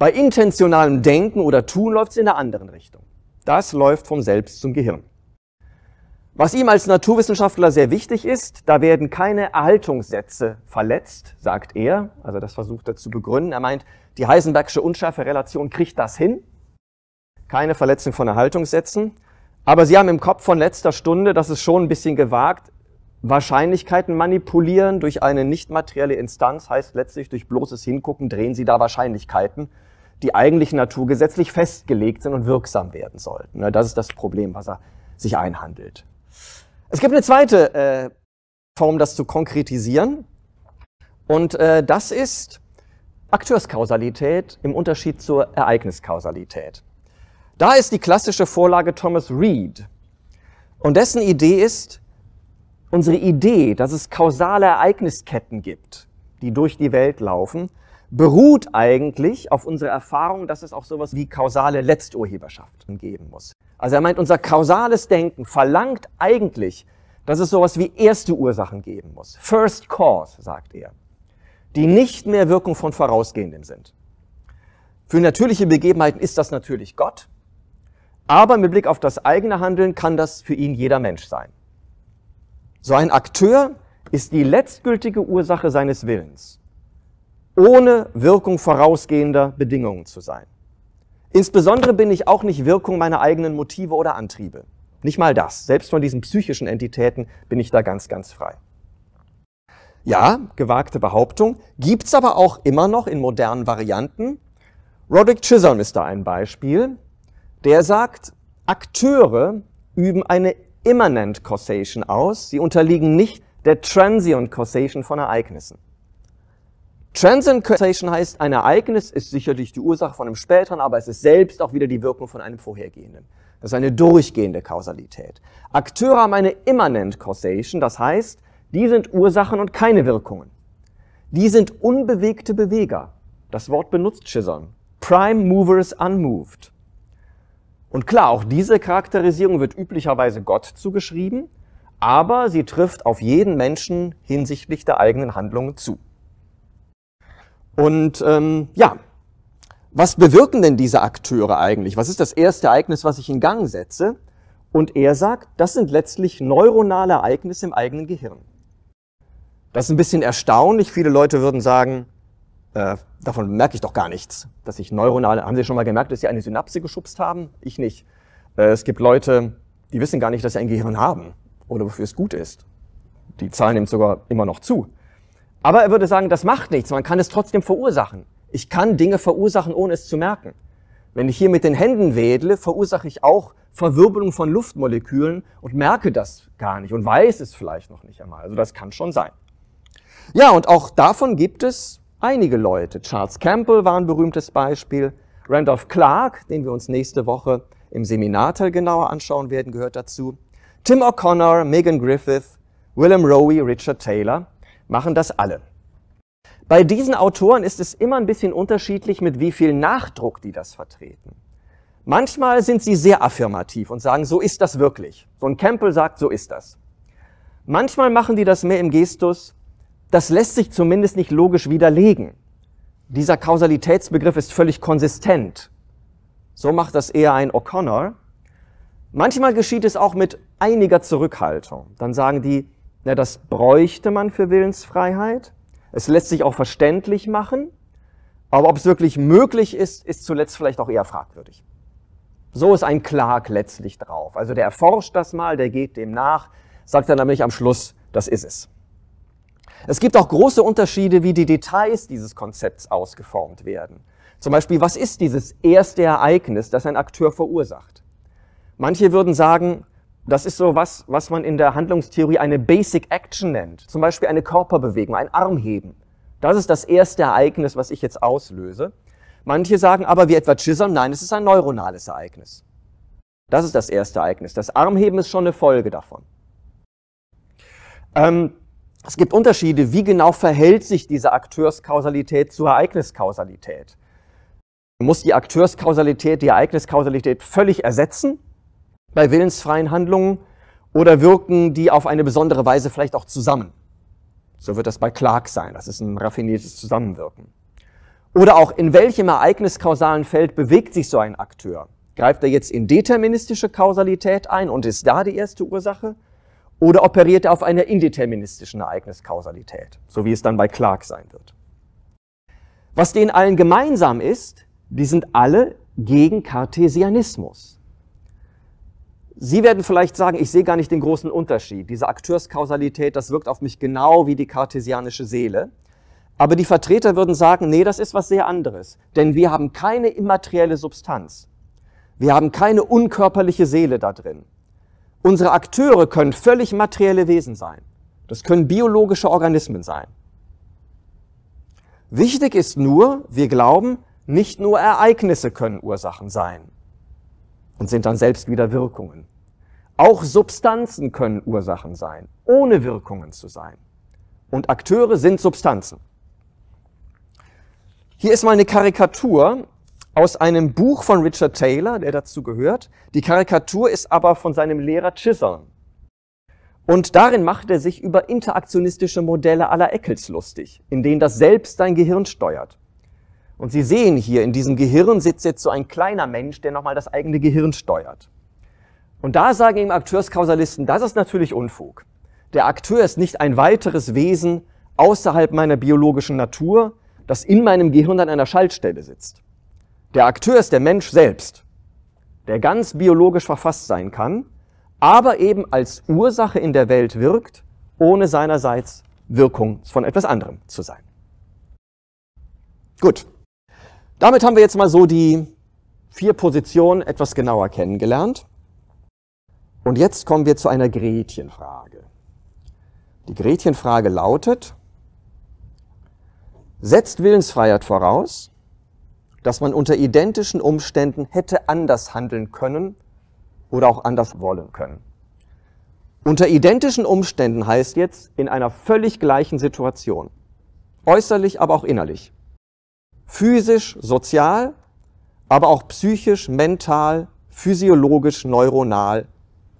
Bei intentionalem Denken oder Tun läuft es in der anderen Richtung. Das läuft vom Selbst zum Gehirn. Was ihm als Naturwissenschaftler sehr wichtig ist, da werden keine Erhaltungssätze verletzt, sagt er. Also das versucht er zu begründen. Er meint, die Heisenbergsche Unschärferelation kriegt das hin keine Verletzung von Erhaltungssätzen. Aber Sie haben im Kopf von letzter Stunde, das ist schon ein bisschen gewagt, Wahrscheinlichkeiten manipulieren durch eine nicht materielle Instanz, heißt letztlich durch bloßes Hingucken drehen Sie da Wahrscheinlichkeiten, die eigentlich naturgesetzlich festgelegt sind und wirksam werden sollten. Das ist das Problem, was er sich einhandelt. Es gibt eine zweite äh, Form, das zu konkretisieren. Und äh, das ist Akteurskausalität im Unterschied zur Ereigniskausalität. Da ist die klassische Vorlage Thomas Reed. Und dessen Idee ist, unsere Idee, dass es kausale Ereignisketten gibt, die durch die Welt laufen, beruht eigentlich auf unserer Erfahrung, dass es auch sowas wie kausale Letzturheberschaft geben muss. Also er meint, unser kausales Denken verlangt eigentlich, dass es sowas wie erste Ursachen geben muss. First Cause, sagt er, die nicht mehr Wirkung von Vorausgehendem sind. Für natürliche Begebenheiten ist das natürlich Gott, aber mit Blick auf das eigene Handeln kann das für ihn jeder Mensch sein. So ein Akteur ist die letztgültige Ursache seines Willens, ohne Wirkung vorausgehender Bedingungen zu sein. Insbesondere bin ich auch nicht Wirkung meiner eigenen Motive oder Antriebe. Nicht mal das. Selbst von diesen psychischen Entitäten bin ich da ganz, ganz frei. Ja, gewagte Behauptung, gibt's aber auch immer noch in modernen Varianten. Roderick Chisholm ist da ein Beispiel der sagt, Akteure üben eine Immanent Causation aus. Sie unterliegen nicht der Transient Causation von Ereignissen. Transient Causation heißt, ein Ereignis ist sicherlich die Ursache von einem späteren, aber es ist selbst auch wieder die Wirkung von einem vorhergehenden. Das ist eine durchgehende Kausalität. Akteure haben eine Immanent Causation, das heißt, die sind Ursachen und keine Wirkungen. Die sind unbewegte Beweger. Das Wort benutzt Chisholm. Prime Movers Unmoved. Und klar, auch diese Charakterisierung wird üblicherweise Gott zugeschrieben, aber sie trifft auf jeden Menschen hinsichtlich der eigenen Handlungen zu. Und ähm, ja, was bewirken denn diese Akteure eigentlich? Was ist das erste Ereignis, was ich in Gang setze? Und er sagt, das sind letztlich neuronale Ereignisse im eigenen Gehirn. Das ist ein bisschen erstaunlich. Viele Leute würden sagen, äh, davon merke ich doch gar nichts, dass ich neuronale, haben Sie schon mal gemerkt, dass Sie eine Synapse geschubst haben? Ich nicht. Äh, es gibt Leute, die wissen gar nicht, dass sie ein Gehirn haben oder wofür es gut ist. Die Zahl nimmt sogar immer noch zu. Aber er würde sagen, das macht nichts, man kann es trotzdem verursachen. Ich kann Dinge verursachen, ohne es zu merken. Wenn ich hier mit den Händen wedle, verursache ich auch Verwirbelung von Luftmolekülen und merke das gar nicht und weiß es vielleicht noch nicht einmal. Also das kann schon sein. Ja, und auch davon gibt es einige Leute. Charles Campbell war ein berühmtes Beispiel. Randolph Clark, den wir uns nächste Woche im Seminarteil genauer anschauen werden, gehört dazu. Tim O'Connor, Megan Griffith, Willem Rowe, Richard Taylor machen das alle. Bei diesen Autoren ist es immer ein bisschen unterschiedlich, mit wie viel Nachdruck die das vertreten. Manchmal sind sie sehr affirmativ und sagen, so ist das wirklich. So ein Campbell sagt, so ist das. Manchmal machen die das mehr im Gestus, das lässt sich zumindest nicht logisch widerlegen. Dieser Kausalitätsbegriff ist völlig konsistent. So macht das eher ein O'Connor. Manchmal geschieht es auch mit einiger Zurückhaltung. Dann sagen die, na, das bräuchte man für Willensfreiheit. Es lässt sich auch verständlich machen. Aber ob es wirklich möglich ist, ist zuletzt vielleicht auch eher fragwürdig. So ist ein Clark letztlich drauf. Also der erforscht das mal, der geht dem nach, sagt dann nämlich am Schluss, das ist es. Es gibt auch große Unterschiede, wie die Details dieses Konzepts ausgeformt werden. Zum Beispiel, was ist dieses erste Ereignis, das ein Akteur verursacht? Manche würden sagen, das ist so was, was man in der Handlungstheorie eine Basic Action nennt. Zum Beispiel eine Körperbewegung, ein Armheben. Das ist das erste Ereignis, was ich jetzt auslöse. Manche sagen aber, wie etwa Chisholm, nein, es ist ein neuronales Ereignis. Das ist das erste Ereignis. Das Armheben ist schon eine Folge davon. Ähm, es gibt Unterschiede, wie genau verhält sich diese Akteurskausalität zur Ereigniskausalität. Muss die Akteurskausalität die Ereigniskausalität völlig ersetzen bei willensfreien Handlungen oder wirken die auf eine besondere Weise vielleicht auch zusammen? So wird das bei Clark sein. Das ist ein raffiniertes Zusammenwirken. Oder auch in welchem ereigniskausalen Feld bewegt sich so ein Akteur? Greift er jetzt in deterministische Kausalität ein und ist da die erste Ursache? Oder operiert er auf einer indeterministischen Ereigniskausalität, so wie es dann bei Clark sein wird? Was denen allen gemeinsam ist, die sind alle gegen Cartesianismus. Sie werden vielleicht sagen, ich sehe gar nicht den großen Unterschied. Diese Akteurskausalität, das wirkt auf mich genau wie die kartesianische Seele. Aber die Vertreter würden sagen, nee, das ist was sehr anderes. Denn wir haben keine immaterielle Substanz. Wir haben keine unkörperliche Seele da drin. Unsere Akteure können völlig materielle Wesen sein. Das können biologische Organismen sein. Wichtig ist nur, wir glauben, nicht nur Ereignisse können Ursachen sein und sind dann selbst wieder Wirkungen. Auch Substanzen können Ursachen sein, ohne Wirkungen zu sein. Und Akteure sind Substanzen. Hier ist mal eine Karikatur aus einem Buch von Richard Taylor, der dazu gehört. Die Karikatur ist aber von seinem Lehrer Chisholm. Und darin macht er sich über interaktionistische Modelle aller Eccles lustig, in denen das Selbst sein Gehirn steuert. Und Sie sehen hier, in diesem Gehirn sitzt jetzt so ein kleiner Mensch, der nochmal das eigene Gehirn steuert. Und da sagen ihm Akteurskausalisten, das ist natürlich Unfug. Der Akteur ist nicht ein weiteres Wesen außerhalb meiner biologischen Natur, das in meinem Gehirn an einer Schaltstelle sitzt. Der Akteur ist der Mensch selbst, der ganz biologisch verfasst sein kann, aber eben als Ursache in der Welt wirkt, ohne seinerseits Wirkung von etwas anderem zu sein. Gut, damit haben wir jetzt mal so die vier Positionen etwas genauer kennengelernt. Und jetzt kommen wir zu einer Gretchenfrage. Die Gretchenfrage lautet, setzt Willensfreiheit voraus, dass man unter identischen Umständen hätte anders handeln können oder auch anders wollen können. Unter identischen Umständen heißt jetzt in einer völlig gleichen Situation, äußerlich, aber auch innerlich physisch, sozial, aber auch psychisch, mental, physiologisch, neuronal,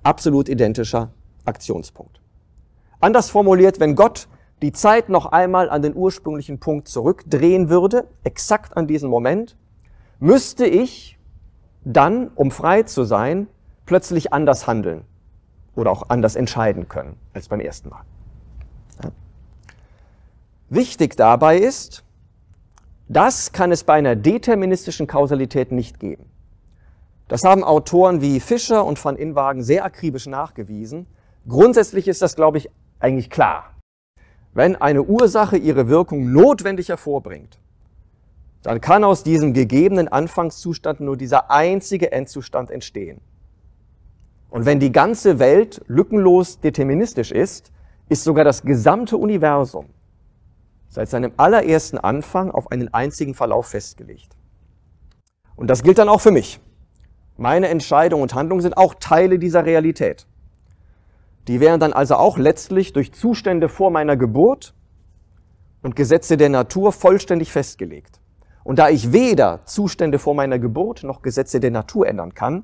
absolut identischer Aktionspunkt. Anders formuliert, wenn Gott die Zeit noch einmal an den ursprünglichen Punkt zurückdrehen würde, exakt an diesen Moment, müsste ich dann, um frei zu sein, plötzlich anders handeln oder auch anders entscheiden können als beim ersten Mal. Ja. Wichtig dabei ist, Das kann es bei einer deterministischen Kausalität nicht geben. Das haben Autoren wie Fischer und van Inwagen sehr akribisch nachgewiesen. Grundsätzlich ist das, glaube ich, eigentlich klar. Wenn eine Ursache ihre Wirkung notwendig hervorbringt, dann kann aus diesem gegebenen Anfangszustand nur dieser einzige Endzustand entstehen. Und wenn die ganze Welt lückenlos deterministisch ist, ist sogar das gesamte Universum seit seinem allerersten Anfang auf einen einzigen Verlauf festgelegt. Und das gilt dann auch für mich. Meine Entscheidungen und Handlungen sind auch Teile dieser Realität. Die wären dann also auch letztlich durch Zustände vor meiner Geburt und Gesetze der Natur vollständig festgelegt. Und da ich weder Zustände vor meiner Geburt noch Gesetze der Natur ändern kann,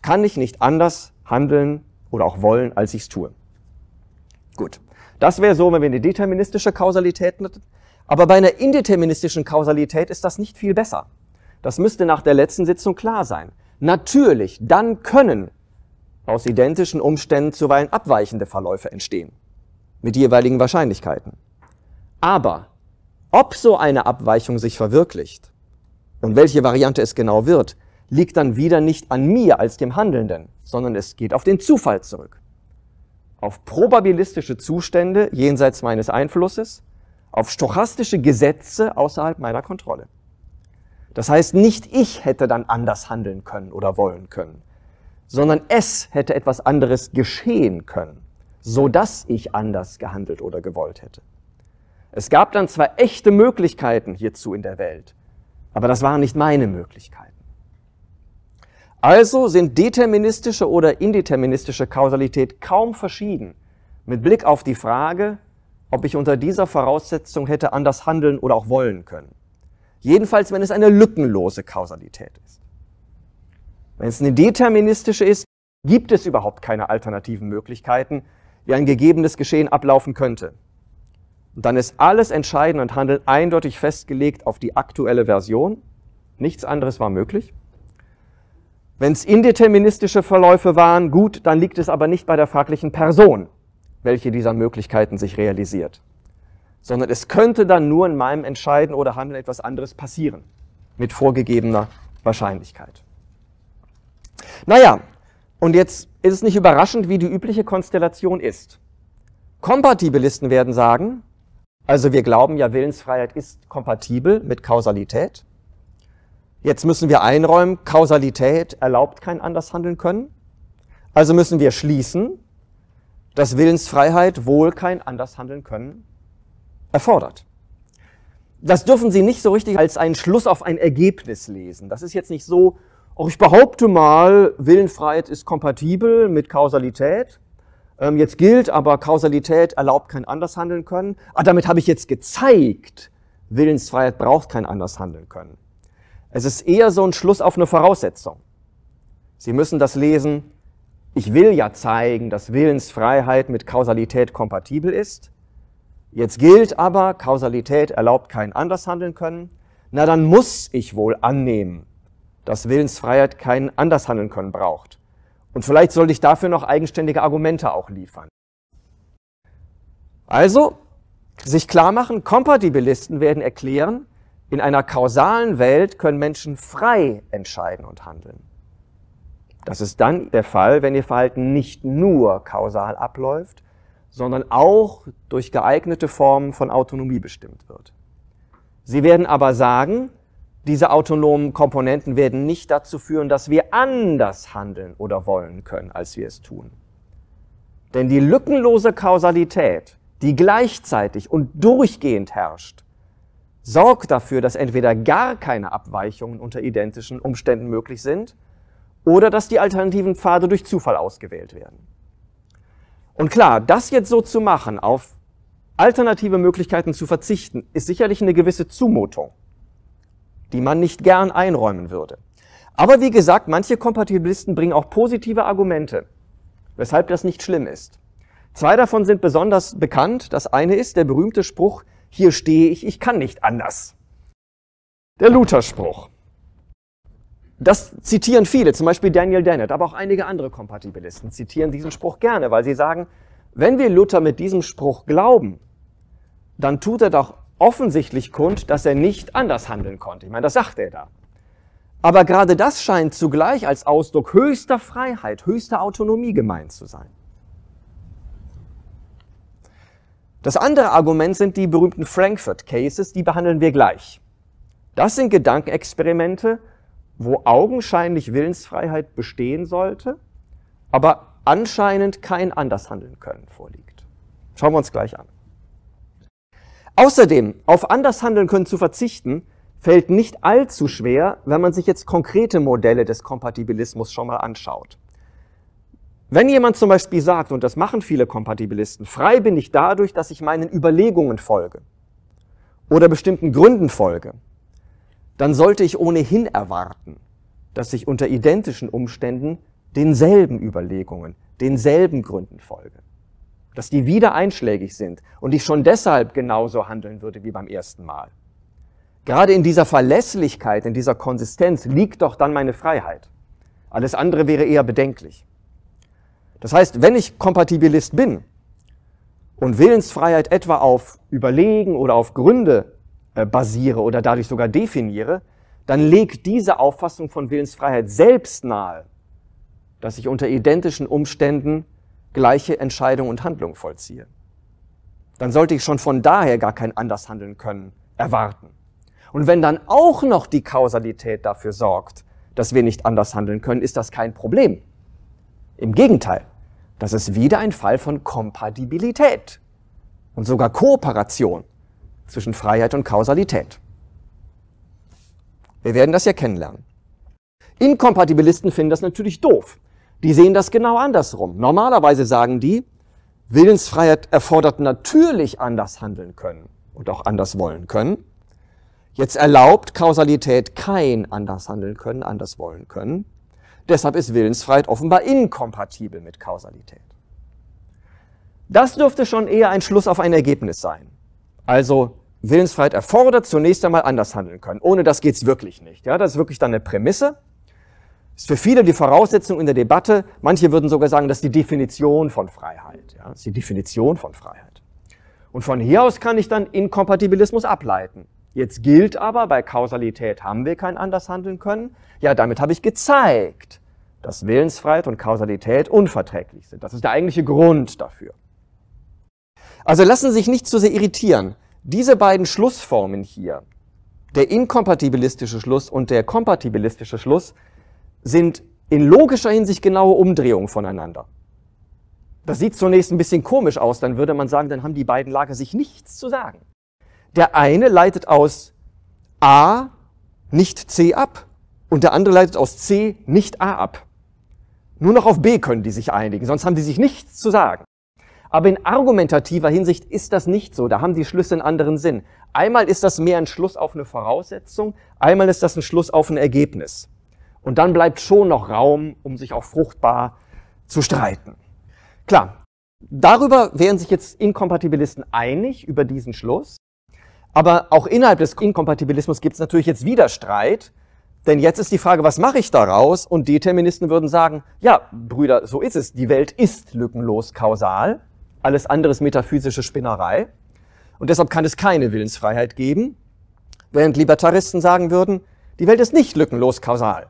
kann ich nicht anders handeln oder auch wollen, als ich es tue. Gut. Das wäre so, wenn wir eine deterministische Kausalität hätten. Aber bei einer indeterministischen Kausalität ist das nicht viel besser. Das müsste nach der letzten Sitzung klar sein. Natürlich, dann können aus identischen Umständen zuweilen abweichende Verläufe entstehen. Mit jeweiligen Wahrscheinlichkeiten. Aber ob so eine Abweichung sich verwirklicht und welche Variante es genau wird, liegt dann wieder nicht an mir als dem Handelnden, sondern es geht auf den Zufall zurück auf probabilistische Zustände jenseits meines Einflusses, auf stochastische Gesetze außerhalb meiner Kontrolle. Das heißt, nicht ich hätte dann anders handeln können oder wollen können, sondern es hätte etwas anderes geschehen können, so dass ich anders gehandelt oder gewollt hätte. Es gab dann zwar echte Möglichkeiten hierzu in der Welt, aber das waren nicht meine Möglichkeiten. Also sind deterministische oder indeterministische Kausalität kaum verschieden mit Blick auf die Frage, ob ich unter dieser Voraussetzung hätte anders handeln oder auch wollen können. Jedenfalls, wenn es eine lückenlose Kausalität ist. Wenn es eine deterministische ist, gibt es überhaupt keine alternativen Möglichkeiten, wie ein gegebenes Geschehen ablaufen könnte. Und dann ist alles Entscheiden und Handeln eindeutig festgelegt auf die aktuelle Version. Nichts anderes war möglich. Wenn es indeterministische Verläufe waren, gut, dann liegt es aber nicht bei der fraglichen Person, welche dieser Möglichkeiten sich realisiert, sondern es könnte dann nur in meinem Entscheiden oder Handeln etwas anderes passieren, mit vorgegebener Wahrscheinlichkeit. Naja, und jetzt ist es nicht überraschend, wie die übliche Konstellation ist. Kompatibilisten werden sagen, also wir glauben ja, Willensfreiheit ist kompatibel mit Kausalität. Jetzt müssen wir einräumen, Kausalität erlaubt kein Andershandeln können. Also müssen wir schließen, dass Willensfreiheit wohl kein Andershandeln können erfordert. Das dürfen Sie nicht so richtig als einen Schluss auf ein Ergebnis lesen. Das ist jetzt nicht so, auch ich behaupte mal, Willenfreiheit ist kompatibel mit Kausalität. Ähm, jetzt gilt aber, Kausalität erlaubt kein Andershandeln können. Ah, damit habe ich jetzt gezeigt, Willensfreiheit braucht kein Andershandeln können. Es ist eher so ein Schluss auf eine Voraussetzung. Sie müssen das lesen, ich will ja zeigen, dass Willensfreiheit mit Kausalität kompatibel ist. Jetzt gilt aber, Kausalität erlaubt kein Andershandeln können. Na, dann muss ich wohl annehmen, dass Willensfreiheit kein Andershandeln können braucht. Und vielleicht sollte ich dafür noch eigenständige Argumente auch liefern. Also, sich klar machen, Kompatibilisten werden erklären, in einer kausalen Welt können Menschen frei entscheiden und handeln. Das ist dann der Fall, wenn ihr Verhalten nicht nur kausal abläuft, sondern auch durch geeignete Formen von Autonomie bestimmt wird. Sie werden aber sagen, diese autonomen Komponenten werden nicht dazu führen, dass wir anders handeln oder wollen können, als wir es tun. Denn die lückenlose Kausalität, die gleichzeitig und durchgehend herrscht, sorgt dafür, dass entweder gar keine Abweichungen unter identischen Umständen möglich sind oder dass die alternativen Pfade durch Zufall ausgewählt werden. Und klar, das jetzt so zu machen, auf alternative Möglichkeiten zu verzichten, ist sicherlich eine gewisse Zumutung, die man nicht gern einräumen würde. Aber wie gesagt, manche Kompatibilisten bringen auch positive Argumente, weshalb das nicht schlimm ist. Zwei davon sind besonders bekannt. Das eine ist der berühmte Spruch, hier stehe ich, ich kann nicht anders. Der Luther-Spruch. Das zitieren viele, zum Beispiel Daniel Dennett, aber auch einige andere Kompatibilisten zitieren diesen Spruch gerne, weil sie sagen, wenn wir Luther mit diesem Spruch glauben, dann tut er doch offensichtlich kund, dass er nicht anders handeln konnte. Ich meine, das sagt er da. Aber gerade das scheint zugleich als Ausdruck höchster Freiheit, höchster Autonomie gemeint zu sein. Das andere Argument sind die berühmten Frankfurt Cases, die behandeln wir gleich. Das sind Gedankenexperimente, wo augenscheinlich Willensfreiheit bestehen sollte, aber anscheinend kein Andershandeln können vorliegt. Schauen wir uns gleich an. Außerdem, auf Andershandeln können zu verzichten, fällt nicht allzu schwer, wenn man sich jetzt konkrete Modelle des Kompatibilismus schon mal anschaut. Wenn jemand zum Beispiel sagt, und das machen viele Kompatibilisten, frei bin ich dadurch, dass ich meinen Überlegungen folge oder bestimmten Gründen folge, dann sollte ich ohnehin erwarten, dass ich unter identischen Umständen denselben Überlegungen, denselben Gründen folge. Dass die wieder einschlägig sind und ich schon deshalb genauso handeln würde wie beim ersten Mal. Gerade in dieser Verlässlichkeit, in dieser Konsistenz liegt doch dann meine Freiheit. Alles andere wäre eher bedenklich. Das heißt, wenn ich Kompatibilist bin und Willensfreiheit etwa auf Überlegen oder auf Gründe basiere oder dadurch sogar definiere, dann legt diese Auffassung von Willensfreiheit selbst nahe, dass ich unter identischen Umständen gleiche Entscheidung und Handlung vollziehe. Dann sollte ich schon von daher gar kein Andershandeln können erwarten. Und wenn dann auch noch die Kausalität dafür sorgt, dass wir nicht anders handeln können, ist das kein Problem. Im Gegenteil, das ist wieder ein Fall von Kompatibilität und sogar Kooperation zwischen Freiheit und Kausalität. Wir werden das ja kennenlernen. Inkompatibilisten finden das natürlich doof. Die sehen das genau andersrum. Normalerweise sagen die, Willensfreiheit erfordert natürlich anders handeln können und auch anders wollen können. Jetzt erlaubt Kausalität kein anders handeln können, anders wollen können. Deshalb ist Willensfreiheit offenbar inkompatibel mit Kausalität. Das dürfte schon eher ein Schluss auf ein Ergebnis sein. Also Willensfreiheit erfordert zunächst einmal anders handeln können. Ohne das geht's wirklich nicht. Ja, das ist wirklich dann eine Prämisse. Ist für viele die Voraussetzung in der Debatte. Manche würden sogar sagen, das ist die Definition von Freiheit. Ja, das ist die Definition von Freiheit. Und von hier aus kann ich dann Inkompatibilismus ableiten. Jetzt gilt aber, bei Kausalität haben wir kein anders handeln können. Ja, damit habe ich gezeigt, dass Willensfreiheit und Kausalität unverträglich sind. Das ist der eigentliche Grund dafür. Also lassen Sie sich nicht zu sehr irritieren. Diese beiden Schlussformen hier, der inkompatibilistische Schluss und der kompatibilistische Schluss, sind in logischer Hinsicht genaue Umdrehungen voneinander. Das sieht zunächst ein bisschen komisch aus, dann würde man sagen, dann haben die beiden Lager sich nichts zu sagen. Der eine leitet aus A nicht C ab und der andere leitet aus C nicht A ab. Nur noch auf B können die sich einigen, sonst haben die sich nichts zu sagen. Aber in argumentativer Hinsicht ist das nicht so. Da haben die Schlüsse einen anderen Sinn. Einmal ist das mehr ein Schluss auf eine Voraussetzung, einmal ist das ein Schluss auf ein Ergebnis. Und dann bleibt schon noch Raum, um sich auch fruchtbar zu streiten. Klar, darüber wären sich jetzt Inkompatibilisten einig, über diesen Schluss. Aber auch innerhalb des Inkompatibilismus gibt es natürlich jetzt wieder Streit, denn jetzt ist die Frage, was mache ich daraus? Und Deterministen würden sagen, ja, Brüder, so ist es. Die Welt ist lückenlos kausal. Alles andere ist metaphysische Spinnerei. Und deshalb kann es keine Willensfreiheit geben. Während Libertaristen sagen würden, die Welt ist nicht lückenlos kausal.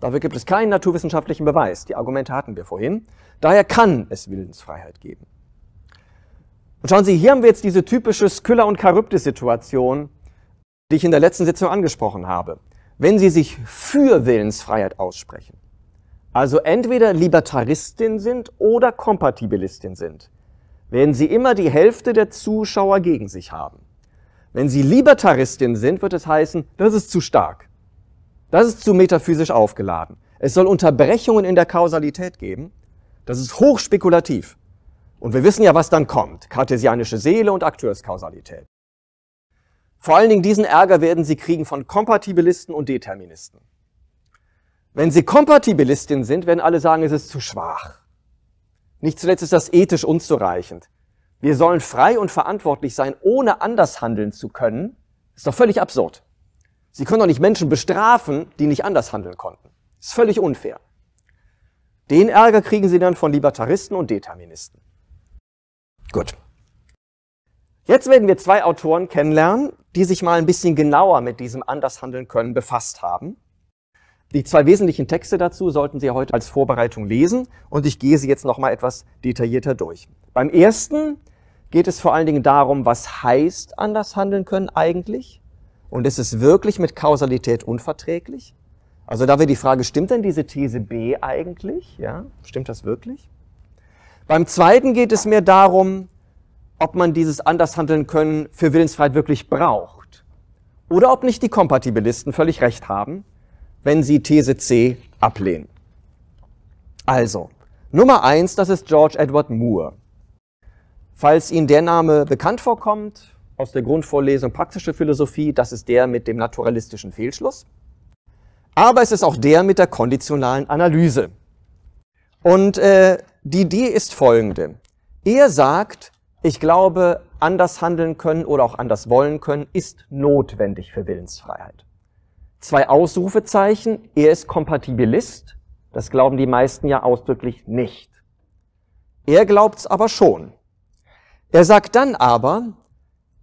Dafür gibt es keinen naturwissenschaftlichen Beweis. Die Argumente hatten wir vorhin. Daher kann es Willensfreiheit geben. Und schauen Sie, hier haben wir jetzt diese typische Skylla- und Charybdis-Situation, die ich in der letzten Sitzung angesprochen habe wenn Sie sich für Willensfreiheit aussprechen, also entweder Libertaristin sind oder Kompatibilistin sind, werden Sie immer die Hälfte der Zuschauer gegen sich haben. Wenn Sie Libertaristin sind, wird es heißen, das ist zu stark. Das ist zu metaphysisch aufgeladen. Es soll Unterbrechungen in der Kausalität geben. Das ist hochspekulativ. Und wir wissen ja, was dann kommt. Kartesianische Seele und Akteurskausalität. Vor allen Dingen diesen Ärger werden Sie kriegen von Kompatibilisten und Deterministen. Wenn Sie Kompatibilistin sind, werden alle sagen, es ist zu schwach. Nicht zuletzt ist das ethisch unzureichend. Wir sollen frei und verantwortlich sein, ohne anders handeln zu können. ist doch völlig absurd. Sie können doch nicht Menschen bestrafen, die nicht anders handeln konnten. ist völlig unfair. Den Ärger kriegen Sie dann von Libertaristen und Deterministen. Gut. Jetzt werden wir zwei Autoren kennenlernen, die sich mal ein bisschen genauer mit diesem Andershandeln können befasst haben. Die zwei wesentlichen Texte dazu sollten Sie heute als Vorbereitung lesen und ich gehe sie jetzt noch mal etwas detaillierter durch. Beim ersten geht es vor allen Dingen darum, was heißt anders handeln können eigentlich und ist es wirklich mit Kausalität unverträglich? Also da wäre die Frage, stimmt denn diese These B eigentlich? Ja, stimmt das wirklich? Beim zweiten geht es mir darum, ob man dieses Andershandeln können für Willensfreiheit wirklich braucht. Oder ob nicht die Kompatibilisten völlig recht haben, wenn sie These C ablehnen. Also, Nummer eins, das ist George Edward Moore. Falls Ihnen der Name bekannt vorkommt, aus der Grundvorlesung Praktische Philosophie, das ist der mit dem naturalistischen Fehlschluss. Aber es ist auch der mit der konditionalen Analyse. Und äh, die Idee ist folgende. Er sagt, ich glaube, anders handeln können oder auch anders wollen können, ist notwendig für Willensfreiheit. Zwei Ausrufezeichen, er ist Kompatibilist, das glauben die meisten ja ausdrücklich nicht. Er glaubt's aber schon. Er sagt dann aber,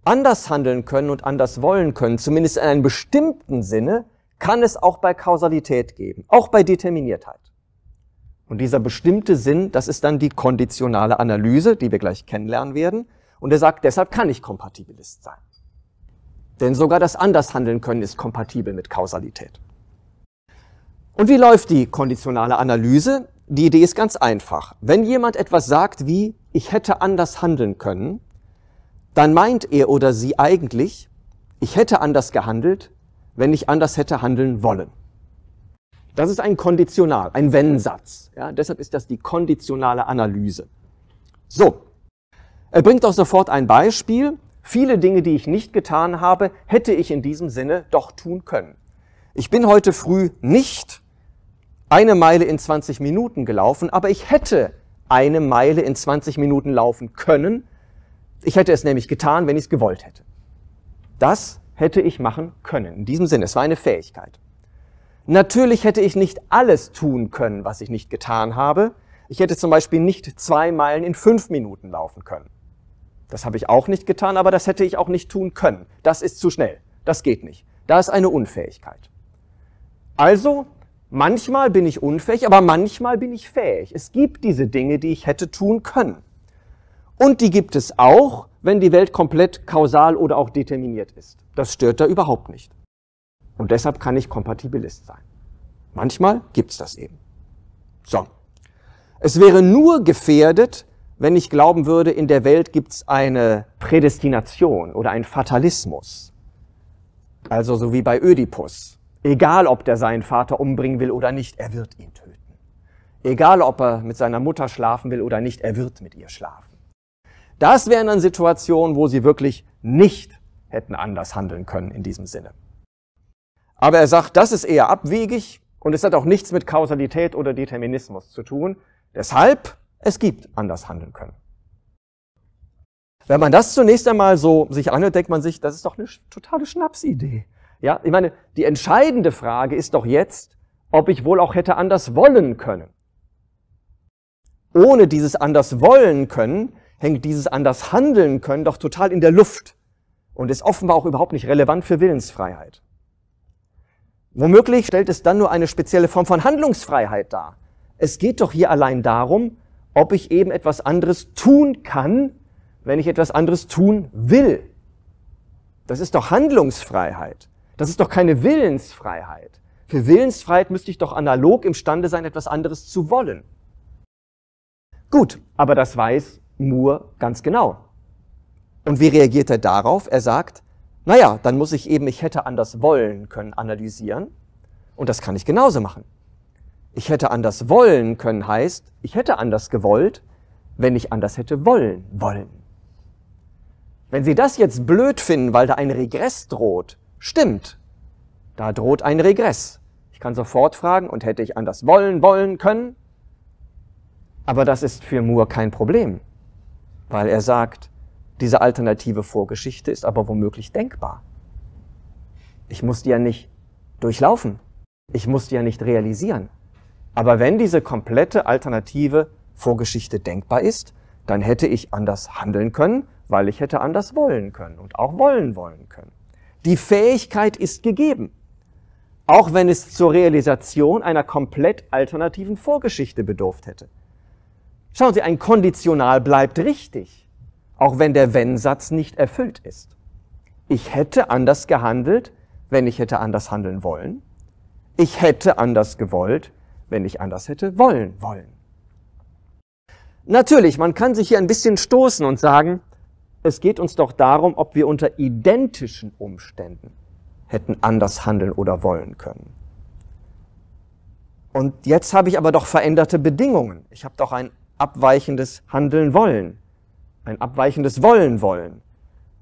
anders handeln können und anders wollen können, zumindest in einem bestimmten Sinne, kann es auch bei Kausalität geben, auch bei Determiniertheit. Und dieser bestimmte Sinn, das ist dann die konditionale Analyse, die wir gleich kennenlernen werden. Und er sagt, deshalb kann ich Kompatibilist sein. Denn sogar das Andershandeln können ist kompatibel mit Kausalität. Und wie läuft die konditionale Analyse? Die Idee ist ganz einfach. Wenn jemand etwas sagt wie, ich hätte anders handeln können, dann meint er oder sie eigentlich, ich hätte anders gehandelt, wenn ich anders hätte handeln wollen. Das ist ein Konditional, ein Wenn-Satz. Ja, deshalb ist das die konditionale Analyse. So, er bringt auch sofort ein Beispiel. Viele Dinge, die ich nicht getan habe, hätte ich in diesem Sinne doch tun können. Ich bin heute früh nicht eine Meile in 20 Minuten gelaufen, aber ich hätte eine Meile in 20 Minuten laufen können. Ich hätte es nämlich getan, wenn ich es gewollt hätte. Das hätte ich machen können. In diesem Sinne, es war eine Fähigkeit. Natürlich hätte ich nicht alles tun können, was ich nicht getan habe. Ich hätte zum Beispiel nicht zwei Meilen in fünf Minuten laufen können. Das habe ich auch nicht getan, aber das hätte ich auch nicht tun können. Das ist zu schnell. Das geht nicht. Da ist eine Unfähigkeit. Also, manchmal bin ich unfähig, aber manchmal bin ich fähig. Es gibt diese Dinge, die ich hätte tun können. Und die gibt es auch, wenn die Welt komplett kausal oder auch determiniert ist. Das stört da überhaupt nicht. Und deshalb kann ich Kompatibilist sein. Manchmal gibt's das eben. So. Es wäre nur gefährdet, wenn ich glauben würde, in der Welt gibt's eine Prädestination oder ein Fatalismus. Also so wie bei Ödipus. Egal, ob der seinen Vater umbringen will oder nicht, er wird ihn töten. Egal, ob er mit seiner Mutter schlafen will oder nicht, er wird mit ihr schlafen. Das wären dann Situationen, wo sie wirklich nicht hätten anders handeln können in diesem Sinne. Aber er sagt, das ist eher abwegig und es hat auch nichts mit Kausalität oder Determinismus zu tun. Deshalb, es gibt anders handeln können. Wenn man das zunächst einmal so sich anhört, denkt man sich, das ist doch eine totale Schnapsidee. Ja, ich meine, die entscheidende Frage ist doch jetzt, ob ich wohl auch hätte anders wollen können. Ohne dieses anders wollen können, hängt dieses anders handeln können doch total in der Luft und ist offenbar auch überhaupt nicht relevant für Willensfreiheit. Womöglich stellt es dann nur eine spezielle Form von Handlungsfreiheit dar. Es geht doch hier allein darum, ob ich eben etwas anderes tun kann, wenn ich etwas anderes tun will. Das ist doch Handlungsfreiheit. Das ist doch keine Willensfreiheit. Für Willensfreiheit müsste ich doch analog imstande sein, etwas anderes zu wollen. Gut, aber das weiß Moore ganz genau. Und wie reagiert er darauf? Er sagt, naja, dann muss ich eben, ich hätte anders wollen können, analysieren. Und das kann ich genauso machen. Ich hätte anders wollen können heißt, ich hätte anders gewollt, wenn ich anders hätte wollen wollen. Wenn Sie das jetzt blöd finden, weil da ein Regress droht, stimmt. Da droht ein Regress. Ich kann sofort fragen, und hätte ich anders wollen wollen können? Aber das ist für Moore kein Problem, weil er sagt, diese alternative Vorgeschichte ist aber womöglich denkbar. Ich muss die ja nicht durchlaufen. Ich muss die ja nicht realisieren. Aber wenn diese komplette alternative Vorgeschichte denkbar ist, dann hätte ich anders handeln können, weil ich hätte anders wollen können und auch wollen wollen können. Die Fähigkeit ist gegeben, auch wenn es zur Realisation einer komplett alternativen Vorgeschichte bedurft hätte. Schauen Sie, ein Konditional bleibt richtig, auch wenn der Wenn-Satz nicht erfüllt ist. Ich hätte anders gehandelt, wenn ich hätte anders handeln wollen. Ich hätte anders gewollt, wenn ich anders hätte wollen wollen. Natürlich, man kann sich hier ein bisschen stoßen und sagen, es geht uns doch darum, ob wir unter identischen Umständen hätten anders handeln oder wollen können. Und jetzt habe ich aber doch veränderte Bedingungen. Ich habe doch ein abweichendes Handeln wollen, ein abweichendes Wollen wollen.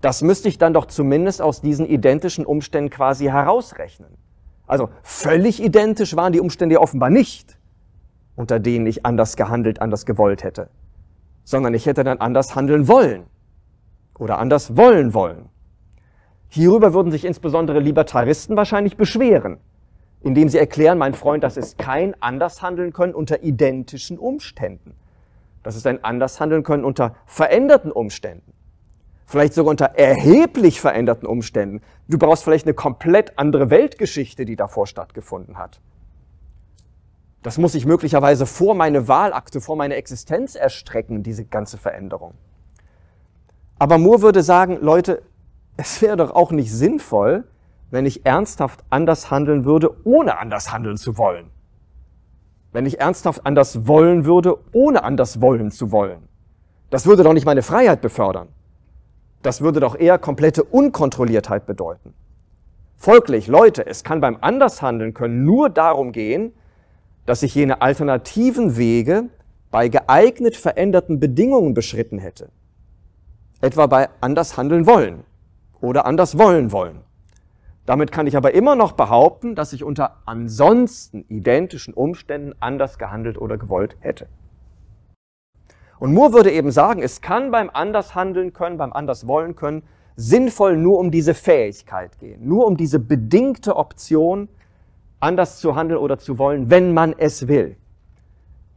Das müsste ich dann doch zumindest aus diesen identischen Umständen quasi herausrechnen. Also völlig identisch waren die Umstände offenbar nicht, unter denen ich anders gehandelt, anders gewollt hätte, sondern ich hätte dann anders handeln wollen oder anders wollen wollen. Hierüber würden sich insbesondere Libertaristen wahrscheinlich beschweren, indem sie erklären, mein Freund, das ist kein Andershandeln können unter identischen Umständen. Das ist ein Andershandeln können unter veränderten Umständen vielleicht sogar unter erheblich veränderten Umständen. Du brauchst vielleicht eine komplett andere Weltgeschichte, die davor stattgefunden hat. Das muss sich möglicherweise vor meine Wahlakte, vor meine Existenz erstrecken, diese ganze Veränderung. Aber Moore würde sagen, Leute, es wäre doch auch nicht sinnvoll, wenn ich ernsthaft anders handeln würde, ohne anders handeln zu wollen. Wenn ich ernsthaft anders wollen würde, ohne anders wollen zu wollen. Das würde doch nicht meine Freiheit befördern. Das würde doch eher komplette Unkontrolliertheit bedeuten. Folglich, Leute, es kann beim Andershandeln können nur darum gehen, dass ich jene alternativen Wege bei geeignet veränderten Bedingungen beschritten hätte. Etwa bei anders handeln wollen oder anders wollen wollen. Damit kann ich aber immer noch behaupten, dass ich unter ansonsten identischen Umständen anders gehandelt oder gewollt hätte. Und Moore würde eben sagen, es kann beim anders handeln können, beim anders wollen können, sinnvoll nur um diese Fähigkeit gehen, nur um diese bedingte Option, anders zu handeln oder zu wollen, wenn man es will.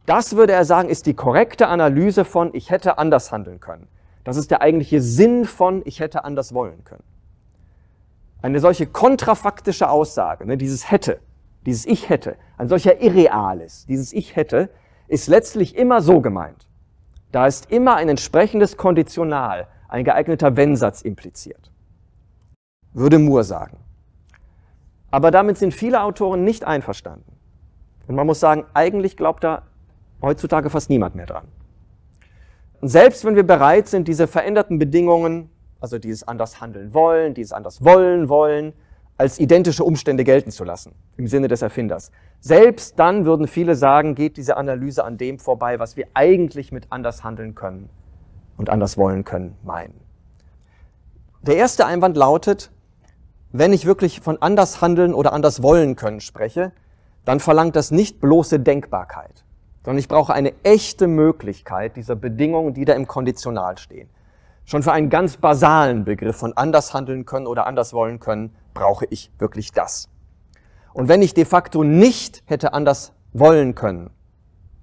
Das würde er sagen, ist die korrekte Analyse von ich hätte anders handeln können. Das ist der eigentliche Sinn von ich hätte anders wollen können. Eine solche kontrafaktische Aussage, ne, dieses hätte, dieses ich hätte, ein solcher Irreales, dieses ich hätte, ist letztlich immer so gemeint. Da ist immer ein entsprechendes Konditional, ein geeigneter Wenn-Satz impliziert. Würde Moore sagen. Aber damit sind viele Autoren nicht einverstanden. Und man muss sagen, eigentlich glaubt da heutzutage fast niemand mehr dran. Und selbst wenn wir bereit sind, diese veränderten Bedingungen, also dieses anders handeln wollen, dieses anders wollen wollen, als identische Umstände gelten zu lassen, im Sinne des Erfinders. Selbst dann würden viele sagen, geht diese Analyse an dem vorbei, was wir eigentlich mit anders handeln können und anders wollen können meinen. Der erste Einwand lautet, wenn ich wirklich von anders handeln oder anders wollen können spreche, dann verlangt das nicht bloße Denkbarkeit, sondern ich brauche eine echte Möglichkeit dieser Bedingungen, die da im Konditional stehen. Schon für einen ganz basalen Begriff von anders handeln können oder anders wollen können, brauche ich wirklich das. Und wenn ich de facto nicht hätte anders wollen können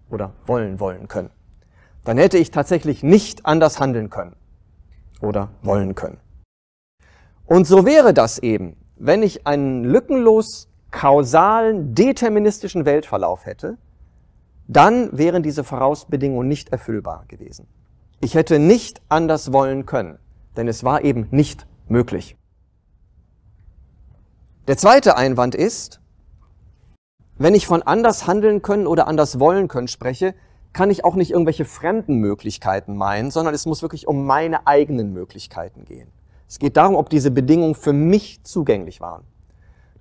oder wollen wollen können, dann hätte ich tatsächlich nicht anders handeln können oder wollen können. Und so wäre das eben, wenn ich einen lückenlos kausalen, deterministischen Weltverlauf hätte, dann wären diese Vorausbedingungen nicht erfüllbar gewesen. Ich hätte nicht anders wollen können, denn es war eben nicht möglich. Der zweite Einwand ist, wenn ich von anders handeln können oder anders wollen können spreche, kann ich auch nicht irgendwelche fremden Möglichkeiten meinen, sondern es muss wirklich um meine eigenen Möglichkeiten gehen. Es geht darum, ob diese Bedingungen für mich zugänglich waren.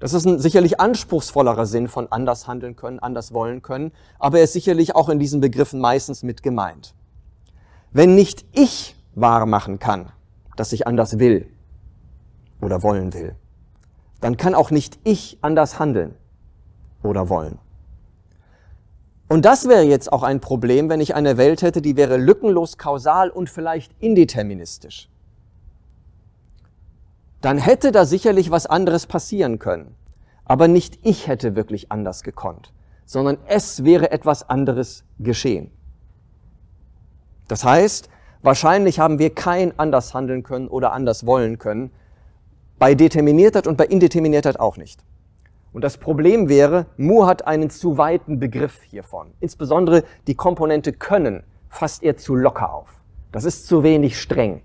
Das ist ein sicherlich anspruchsvollerer Sinn von anders handeln können, anders wollen können, aber er ist sicherlich auch in diesen Begriffen meistens mit gemeint. Wenn nicht ich wahr machen kann, dass ich anders will oder wollen will, dann kann auch nicht ich anders handeln oder wollen. Und das wäre jetzt auch ein Problem, wenn ich eine Welt hätte, die wäre lückenlos kausal und vielleicht indeterministisch. Dann hätte da sicherlich was anderes passieren können. Aber nicht ich hätte wirklich anders gekonnt, sondern es wäre etwas anderes geschehen. Das heißt, Wahrscheinlich haben wir kein anders handeln können oder anders wollen können. Bei Determiniertheit und bei Indeterminiertheit auch nicht. Und das Problem wäre, Moore hat einen zu weiten Begriff hiervon. Insbesondere die Komponente können fasst er zu locker auf. Das ist zu wenig streng.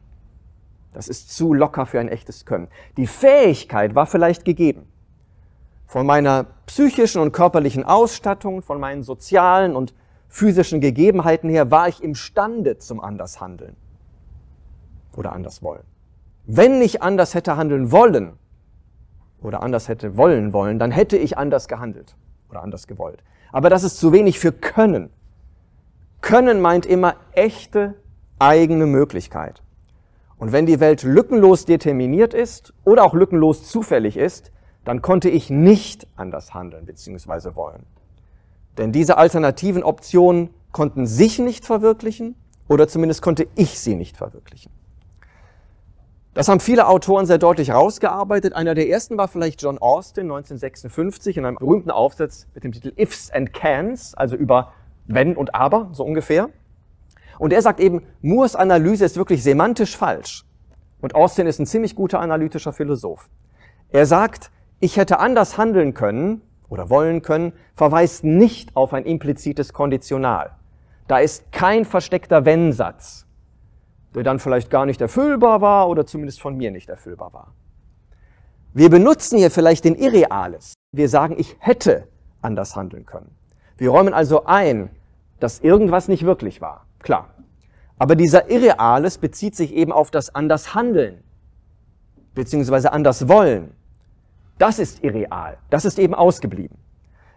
Das ist zu locker für ein echtes Können. Die Fähigkeit war vielleicht gegeben. Von meiner psychischen und körperlichen Ausstattung, von meinen sozialen und physischen Gegebenheiten her war ich imstande zum Andershandeln oder anders wollen. Wenn ich anders hätte handeln wollen oder anders hätte wollen wollen, dann hätte ich anders gehandelt oder anders gewollt. Aber das ist zu wenig für Können. Können meint immer echte eigene Möglichkeit. Und wenn die Welt lückenlos determiniert ist oder auch lückenlos zufällig ist, dann konnte ich nicht anders handeln bzw. wollen. Denn diese alternativen Optionen konnten sich nicht verwirklichen oder zumindest konnte ich sie nicht verwirklichen. Das haben viele Autoren sehr deutlich rausgearbeitet. Einer der ersten war vielleicht John Austin 1956 in einem berühmten Aufsatz mit dem Titel Ifs and Cans, also über Wenn und Aber, so ungefähr. Und er sagt eben, Moores Analyse ist wirklich semantisch falsch. Und Austin ist ein ziemlich guter analytischer Philosoph. Er sagt, ich hätte anders handeln können, oder wollen können, verweist nicht auf ein implizites Konditional. Da ist kein versteckter Wenn-Satz, der dann vielleicht gar nicht erfüllbar war oder zumindest von mir nicht erfüllbar war. Wir benutzen hier vielleicht den Irreales. Wir sagen, ich hätte anders handeln können. Wir räumen also ein, dass irgendwas nicht wirklich war. Klar. Aber dieser Irreales bezieht sich eben auf das Andershandeln, beziehungsweise Anderswollen. Das ist irreal. Das ist eben ausgeblieben.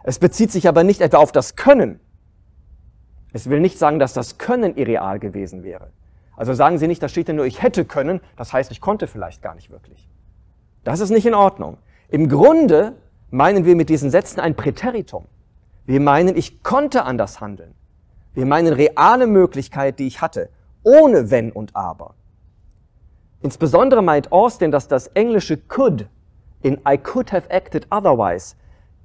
Es bezieht sich aber nicht etwa auf das Können. Es will nicht sagen, dass das Können irreal gewesen wäre. Also sagen Sie nicht, da steht ja nur, ich hätte können, das heißt, ich konnte vielleicht gar nicht wirklich. Das ist nicht in Ordnung. Im Grunde meinen wir mit diesen Sätzen ein Präteritum. Wir meinen, ich konnte anders handeln. Wir meinen reale Möglichkeit, die ich hatte, ohne Wenn und Aber. Insbesondere meint Austin, dass das englische could in I could have acted otherwise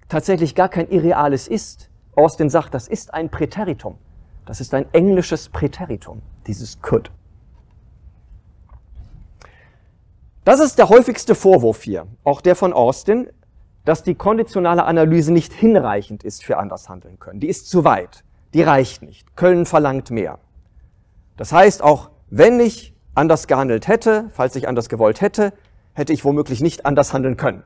tatsächlich gar kein Irreales ist. Austin sagt, das ist ein Präteritum. Das ist ein englisches Präteritum, dieses could. Das ist der häufigste Vorwurf hier, auch der von Austin, dass die konditionale Analyse nicht hinreichend ist für anders handeln können. Die ist zu weit, die reicht nicht. Köln verlangt mehr. Das heißt, auch wenn ich anders gehandelt hätte, falls ich anders gewollt hätte, hätte ich womöglich nicht anders handeln können.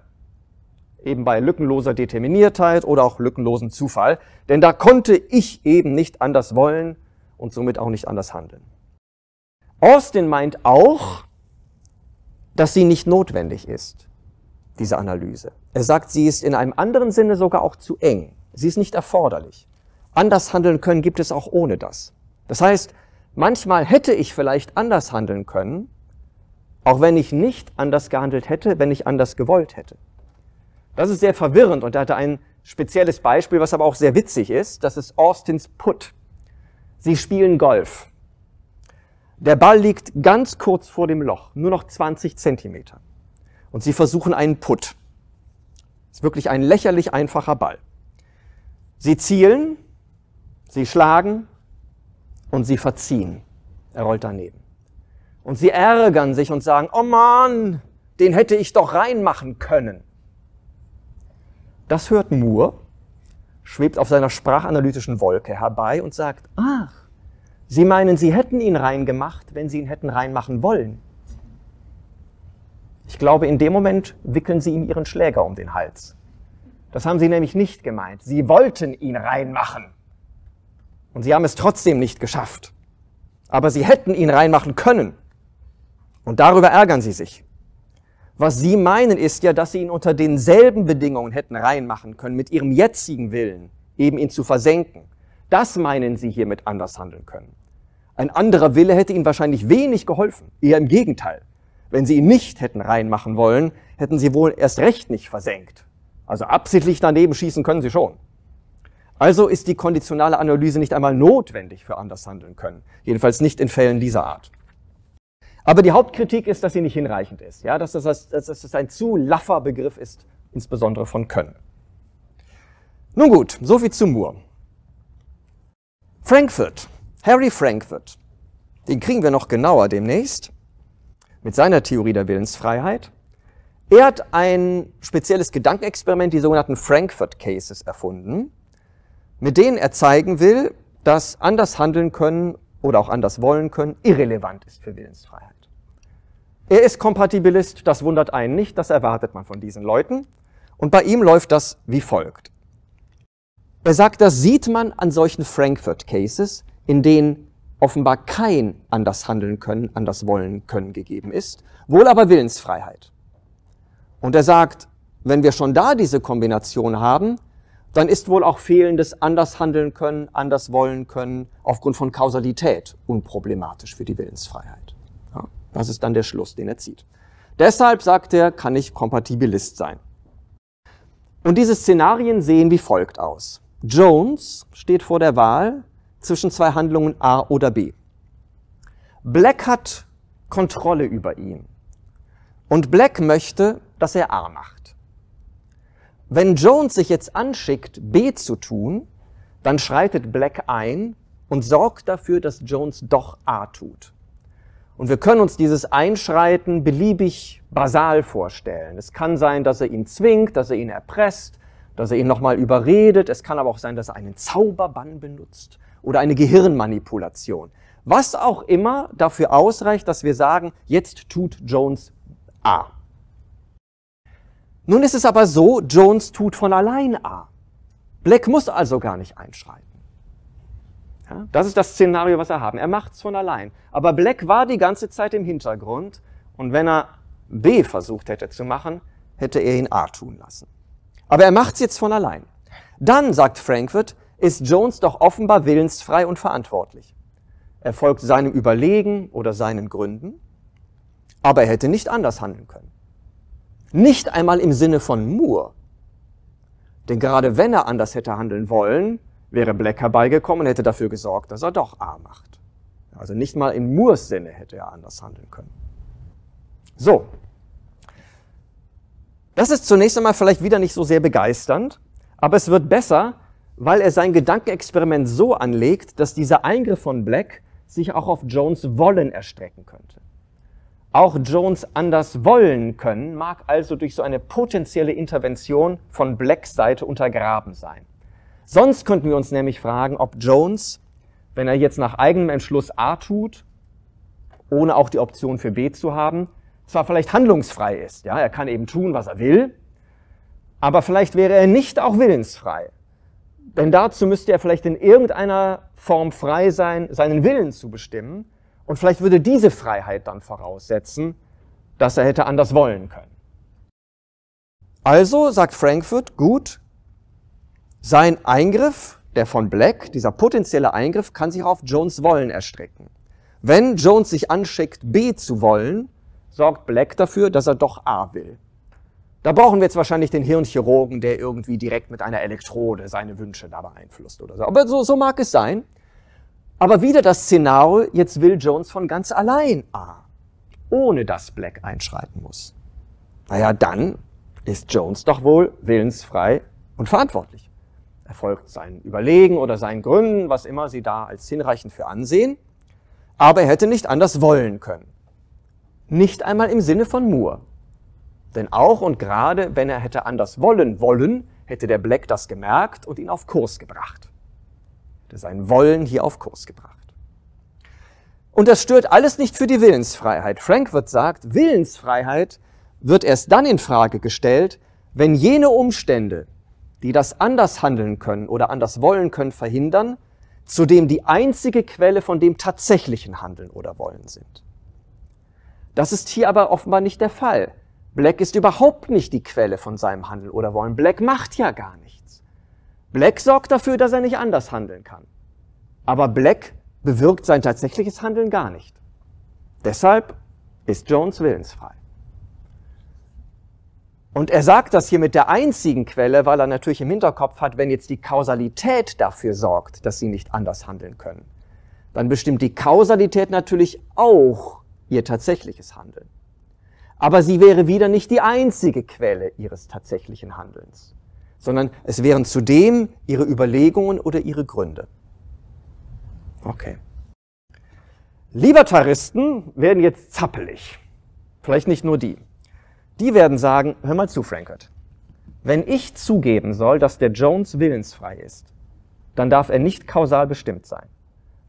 Eben bei lückenloser Determiniertheit oder auch lückenlosen Zufall. Denn da konnte ich eben nicht anders wollen und somit auch nicht anders handeln. Austin meint auch, dass sie nicht notwendig ist, diese Analyse. Er sagt, sie ist in einem anderen Sinne sogar auch zu eng. Sie ist nicht erforderlich. Anders handeln können gibt es auch ohne das. Das heißt, manchmal hätte ich vielleicht anders handeln können, auch wenn ich nicht anders gehandelt hätte, wenn ich anders gewollt hätte. Das ist sehr verwirrend und er hatte ein spezielles Beispiel, was aber auch sehr witzig ist. Das ist Austins Putt. Sie spielen Golf. Der Ball liegt ganz kurz vor dem Loch, nur noch 20 Zentimeter. Und sie versuchen einen Putt. Ist wirklich ein lächerlich einfacher Ball. Sie zielen, sie schlagen und sie verziehen. Er rollt daneben. Und sie ärgern sich und sagen, oh Mann, den hätte ich doch reinmachen können. Das hört Moore, schwebt auf seiner sprachanalytischen Wolke herbei und sagt, ach, Sie meinen, Sie hätten ihn reingemacht, wenn Sie ihn hätten reinmachen wollen. Ich glaube, in dem Moment wickeln Sie ihm Ihren Schläger um den Hals. Das haben Sie nämlich nicht gemeint. Sie wollten ihn reinmachen. Und Sie haben es trotzdem nicht geschafft. Aber Sie hätten ihn reinmachen können. Und darüber ärgern sie sich. Was sie meinen ist ja, dass sie ihn unter denselben Bedingungen hätten reinmachen können, mit ihrem jetzigen Willen, eben ihn zu versenken. Das meinen sie hiermit anders handeln können. Ein anderer Wille hätte ihnen wahrscheinlich wenig geholfen, eher im Gegenteil. Wenn sie ihn nicht hätten reinmachen wollen, hätten sie wohl erst recht nicht versenkt. Also absichtlich daneben schießen können sie schon. Also ist die konditionale Analyse nicht einmal notwendig für anders handeln können. Jedenfalls nicht in Fällen dieser Art. Aber die Hauptkritik ist, dass sie nicht hinreichend ist, ja, dass das, dass das ein zu laffer Begriff ist, insbesondere von Können. Nun gut, soviel zu Moore. Frankfurt, Harry Frankfurt, den kriegen wir noch genauer demnächst, mit seiner Theorie der Willensfreiheit. Er hat ein spezielles Gedankenexperiment, die sogenannten Frankfurt Cases, erfunden, mit denen er zeigen will, dass anders handeln können oder auch anders wollen können irrelevant ist für Willensfreiheit. Er ist Kompatibilist, das wundert einen nicht, das erwartet man von diesen Leuten. Und bei ihm läuft das wie folgt. Er sagt, das sieht man an solchen Frankfurt Cases, in denen offenbar kein anders handeln können, anders wollen können gegeben ist, wohl aber Willensfreiheit. Und er sagt, wenn wir schon da diese Kombination haben, dann ist wohl auch fehlendes anders handeln können, anders wollen können aufgrund von Kausalität unproblematisch für die Willensfreiheit. Ja, das ist dann der Schluss, den er zieht. Deshalb, sagt er, kann ich Kompatibilist sein. Und diese Szenarien sehen wie folgt aus. Jones steht vor der Wahl zwischen zwei Handlungen A oder B. Black hat Kontrolle über ihn. Und Black möchte, dass er A macht. Wenn Jones sich jetzt anschickt, B zu tun, dann schreitet Black ein und sorgt dafür, dass Jones doch A tut. Und wir können uns dieses Einschreiten beliebig basal vorstellen. Es kann sein, dass er ihn zwingt, dass er ihn erpresst, dass er ihn nochmal überredet. Es kann aber auch sein, dass er einen Zauberbann benutzt oder eine Gehirnmanipulation. Was auch immer dafür ausreicht, dass wir sagen, jetzt tut Jones A. Nun ist es aber so, Jones tut von allein A. Black muss also gar nicht einschreiten. Ja, das ist das Szenario, was wir haben. Er macht es von allein. Aber Black war die ganze Zeit im Hintergrund und wenn er B versucht hätte zu machen, hätte er ihn A tun lassen. Aber er macht es jetzt von allein. Dann, sagt Frankfurt, ist Jones doch offenbar willensfrei und verantwortlich. Er folgt seinem Überlegen oder seinen Gründen, aber er hätte nicht anders handeln können. Nicht einmal im Sinne von Moore. Denn gerade wenn er anders hätte handeln wollen, wäre Black herbeigekommen und hätte dafür gesorgt, dass er doch A macht. Also nicht mal in Moores Sinne hätte er anders handeln können. So. Das ist zunächst einmal vielleicht wieder nicht so sehr begeisternd, aber es wird besser, weil er sein Gedankenexperiment so anlegt, dass dieser Eingriff von Black sich auch auf Jones Wollen erstrecken könnte auch Jones anders wollen können, mag also durch so eine potenzielle Intervention von Blacks Seite untergraben sein. Sonst könnten wir uns nämlich fragen, ob Jones, wenn er jetzt nach eigenem Entschluss A tut, ohne auch die Option für B zu haben, zwar vielleicht handlungsfrei ist, ja, er kann eben tun, was er will, aber vielleicht wäre er nicht auch willensfrei. Denn dazu müsste er vielleicht in irgendeiner Form frei sein, seinen Willen zu bestimmen, und vielleicht würde diese Freiheit dann voraussetzen, dass er hätte anders wollen können. Also sagt Frankfurt, gut, sein Eingriff, der von Black, dieser potenzielle Eingriff, kann sich auf Jones Wollen erstrecken. Wenn Jones sich anschickt, B zu wollen, sorgt Black dafür, dass er doch A will. Da brauchen wir jetzt wahrscheinlich den Hirnchirurgen, der irgendwie direkt mit einer Elektrode seine Wünsche da beeinflusst oder so. Aber so, so mag es sein. Aber wieder das Szenario, jetzt will Jones von ganz allein A, ohne dass Black einschreiten muss. Naja, dann ist Jones doch wohl willensfrei und verantwortlich. Er folgt seinen Überlegen oder seinen Gründen, was immer sie da als hinreichend für ansehen. Aber er hätte nicht anders wollen können. Nicht einmal im Sinne von Moore. Denn auch und gerade wenn er hätte anders wollen wollen, hätte der Black das gemerkt und ihn auf Kurs gebracht sein Wollen hier auf Kurs gebracht. Und das stört alles nicht für die Willensfreiheit. Frankfurt sagt, Willensfreiheit wird erst dann in Frage gestellt, wenn jene Umstände, die das anders handeln können oder anders wollen können, verhindern, zudem die einzige Quelle von dem tatsächlichen Handeln oder Wollen sind. Das ist hier aber offenbar nicht der Fall. Black ist überhaupt nicht die Quelle von seinem Handeln oder Wollen. Black macht ja gar nichts. Black sorgt dafür, dass er nicht anders handeln kann. Aber Black bewirkt sein tatsächliches Handeln gar nicht. Deshalb ist Jones willensfrei. Und er sagt das hier mit der einzigen Quelle, weil er natürlich im Hinterkopf hat, wenn jetzt die Kausalität dafür sorgt, dass sie nicht anders handeln können, dann bestimmt die Kausalität natürlich auch ihr tatsächliches Handeln. Aber sie wäre wieder nicht die einzige Quelle ihres tatsächlichen Handelns sondern es wären zudem ihre Überlegungen oder ihre Gründe. Okay. Libertaristen werden jetzt zappelig. Vielleicht nicht nur die. Die werden sagen, hör mal zu, Frankert. Wenn ich zugeben soll, dass der Jones willensfrei ist, dann darf er nicht kausal bestimmt sein.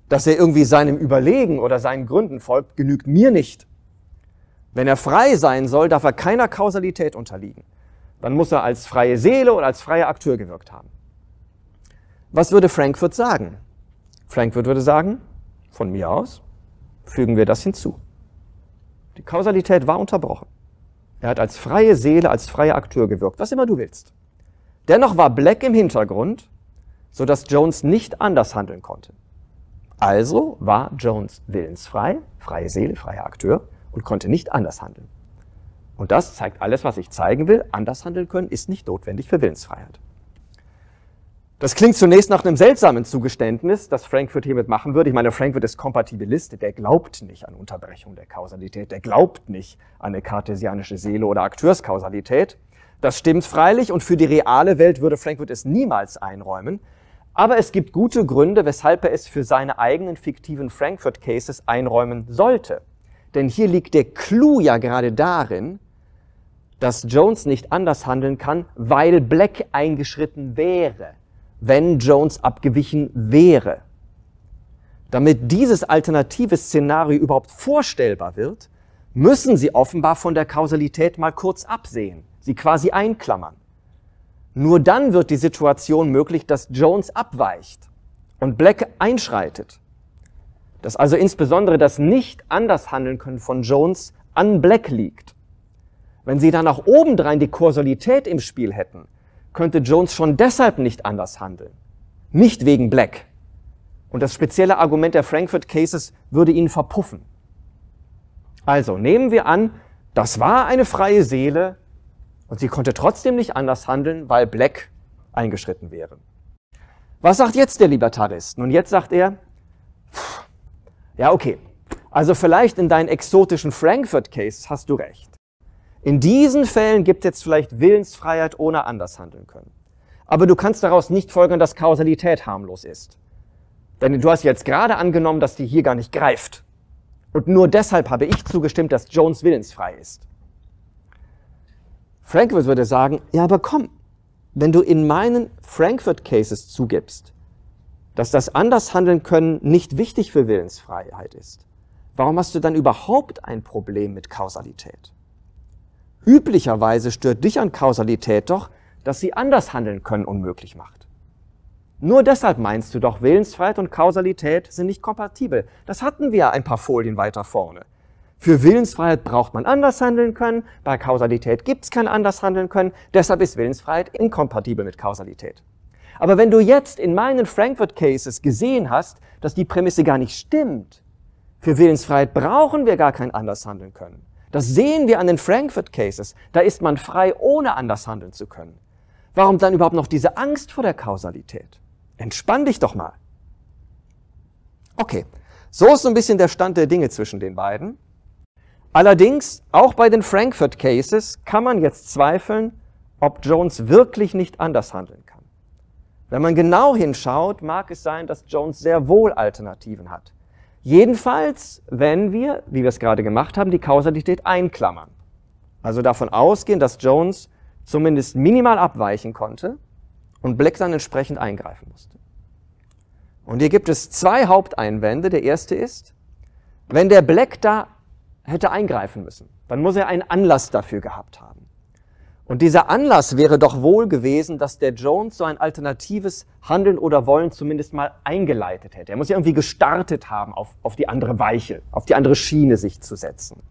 Dass er irgendwie seinem Überlegen oder seinen Gründen folgt, genügt mir nicht. Wenn er frei sein soll, darf er keiner Kausalität unterliegen. Dann muss er als freie Seele oder als freier Akteur gewirkt haben. Was würde Frankfurt sagen? Frankfurt würde sagen, von mir aus, fügen wir das hinzu. Die Kausalität war unterbrochen. Er hat als freie Seele, als freier Akteur gewirkt, was immer du willst. Dennoch war Black im Hintergrund, sodass Jones nicht anders handeln konnte. Also war Jones willensfrei, freie Seele, freier Akteur und konnte nicht anders handeln. Und das zeigt alles, was ich zeigen will. Anders handeln können ist nicht notwendig für Willensfreiheit. Das klingt zunächst nach einem seltsamen Zugeständnis, das Frankfurt hiermit machen würde. Ich meine, Frankfurt ist Kompatibilist, der glaubt nicht an Unterbrechung der Kausalität, der glaubt nicht an eine kartesianische Seele oder Akteurskausalität. Das stimmt freilich und für die reale Welt würde Frankfurt es niemals einräumen. Aber es gibt gute Gründe, weshalb er es für seine eigenen fiktiven Frankfurt-Cases einräumen sollte. Denn hier liegt der Clou ja gerade darin, dass Jones nicht anders handeln kann, weil Black eingeschritten wäre wenn Jones abgewichen wäre. Damit dieses alternative Szenario überhaupt vorstellbar wird, müssen Sie offenbar von der Kausalität mal kurz absehen, sie quasi einklammern. Nur dann wird die Situation möglich, dass Jones abweicht und Black einschreitet. Dass also insbesondere das nicht anders handeln können von Jones an Black liegt. Wenn Sie dann auch obendrein die Kausalität im Spiel hätten, könnte Jones schon deshalb nicht anders handeln. Nicht wegen Black. Und das spezielle Argument der Frankfurt Cases würde ihn verpuffen. Also nehmen wir an, das war eine freie Seele und sie konnte trotzdem nicht anders handeln, weil Black eingeschritten wäre. Was sagt jetzt der Libertarist? Nun, jetzt sagt er, ja, okay, also vielleicht in deinen exotischen Frankfurt Case hast du recht. In diesen Fällen gibt es jetzt vielleicht Willensfreiheit ohne anders handeln können. Aber du kannst daraus nicht folgern, dass Kausalität harmlos ist. Denn du hast jetzt gerade angenommen, dass die hier gar nicht greift. Und nur deshalb habe ich zugestimmt, dass Jones willensfrei ist. Frankfurt würde sagen, ja, aber komm, wenn du in meinen Frankfurt Cases zugibst, dass das Andershandeln können nicht wichtig für Willensfreiheit ist, warum hast du dann überhaupt ein Problem mit Kausalität? Üblicherweise stört dich an Kausalität doch, dass sie anders handeln können unmöglich macht. Nur deshalb meinst du doch, Willensfreiheit und Kausalität sind nicht kompatibel. Das hatten wir ein paar Folien weiter vorne. Für Willensfreiheit braucht man anders handeln können, bei Kausalität gibt es kein anders handeln können, deshalb ist Willensfreiheit inkompatibel mit Kausalität. Aber wenn du jetzt in meinen Frankfurt Cases gesehen hast, dass die Prämisse gar nicht stimmt, für Willensfreiheit brauchen wir gar kein anders handeln können, das sehen wir an den Frankfurt Cases. Da ist man frei, ohne anders handeln zu können. Warum dann überhaupt noch diese Angst vor der Kausalität? Entspann dich doch mal. Okay, so ist so ein bisschen der Stand der Dinge zwischen den beiden. Allerdings, auch bei den Frankfurt Cases kann man jetzt zweifeln, ob Jones wirklich nicht anders handeln kann. Wenn man genau hinschaut, mag es sein, dass Jones sehr wohl Alternativen hat. Jedenfalls, wenn wir, wie wir es gerade gemacht haben, die Kausalität einklammern. Also davon ausgehen, dass Jones zumindest minimal abweichen konnte und Black dann entsprechend eingreifen musste. Und hier gibt es zwei Haupteinwände. Der erste ist, wenn der Black da hätte eingreifen müssen, dann muss er einen Anlass dafür gehabt haben. Und dieser Anlass wäre doch wohl gewesen, dass der Jones so ein alternatives Handeln oder Wollen zumindest mal eingeleitet hätte. Er muss ja irgendwie gestartet haben, auf, auf die andere Weiche, auf die andere Schiene sich zu setzen.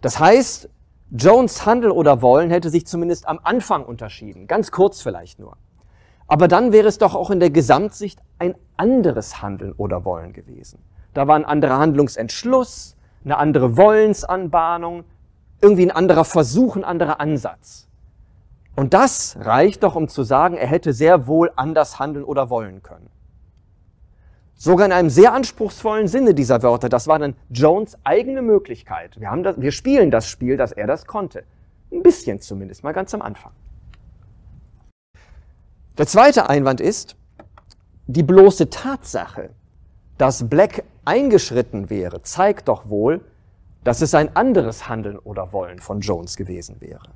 Das heißt, Jones Handeln oder Wollen hätte sich zumindest am Anfang unterschieden, ganz kurz vielleicht nur. Aber dann wäre es doch auch in der Gesamtsicht ein anderes Handeln oder Wollen gewesen. Da war ein anderer Handlungsentschluss, eine andere Wollensanbahnung, irgendwie ein anderer Versuch, ein anderer Ansatz. Und das reicht doch, um zu sagen, er hätte sehr wohl anders handeln oder wollen können. Sogar in einem sehr anspruchsvollen Sinne dieser Wörter. Das war dann Jones eigene Möglichkeit. Wir, haben das, wir spielen das Spiel, dass er das konnte. Ein bisschen zumindest, mal ganz am Anfang. Der zweite Einwand ist, die bloße Tatsache, dass Black eingeschritten wäre, zeigt doch wohl, dass es ein anderes Handeln oder Wollen von Jones gewesen wäre.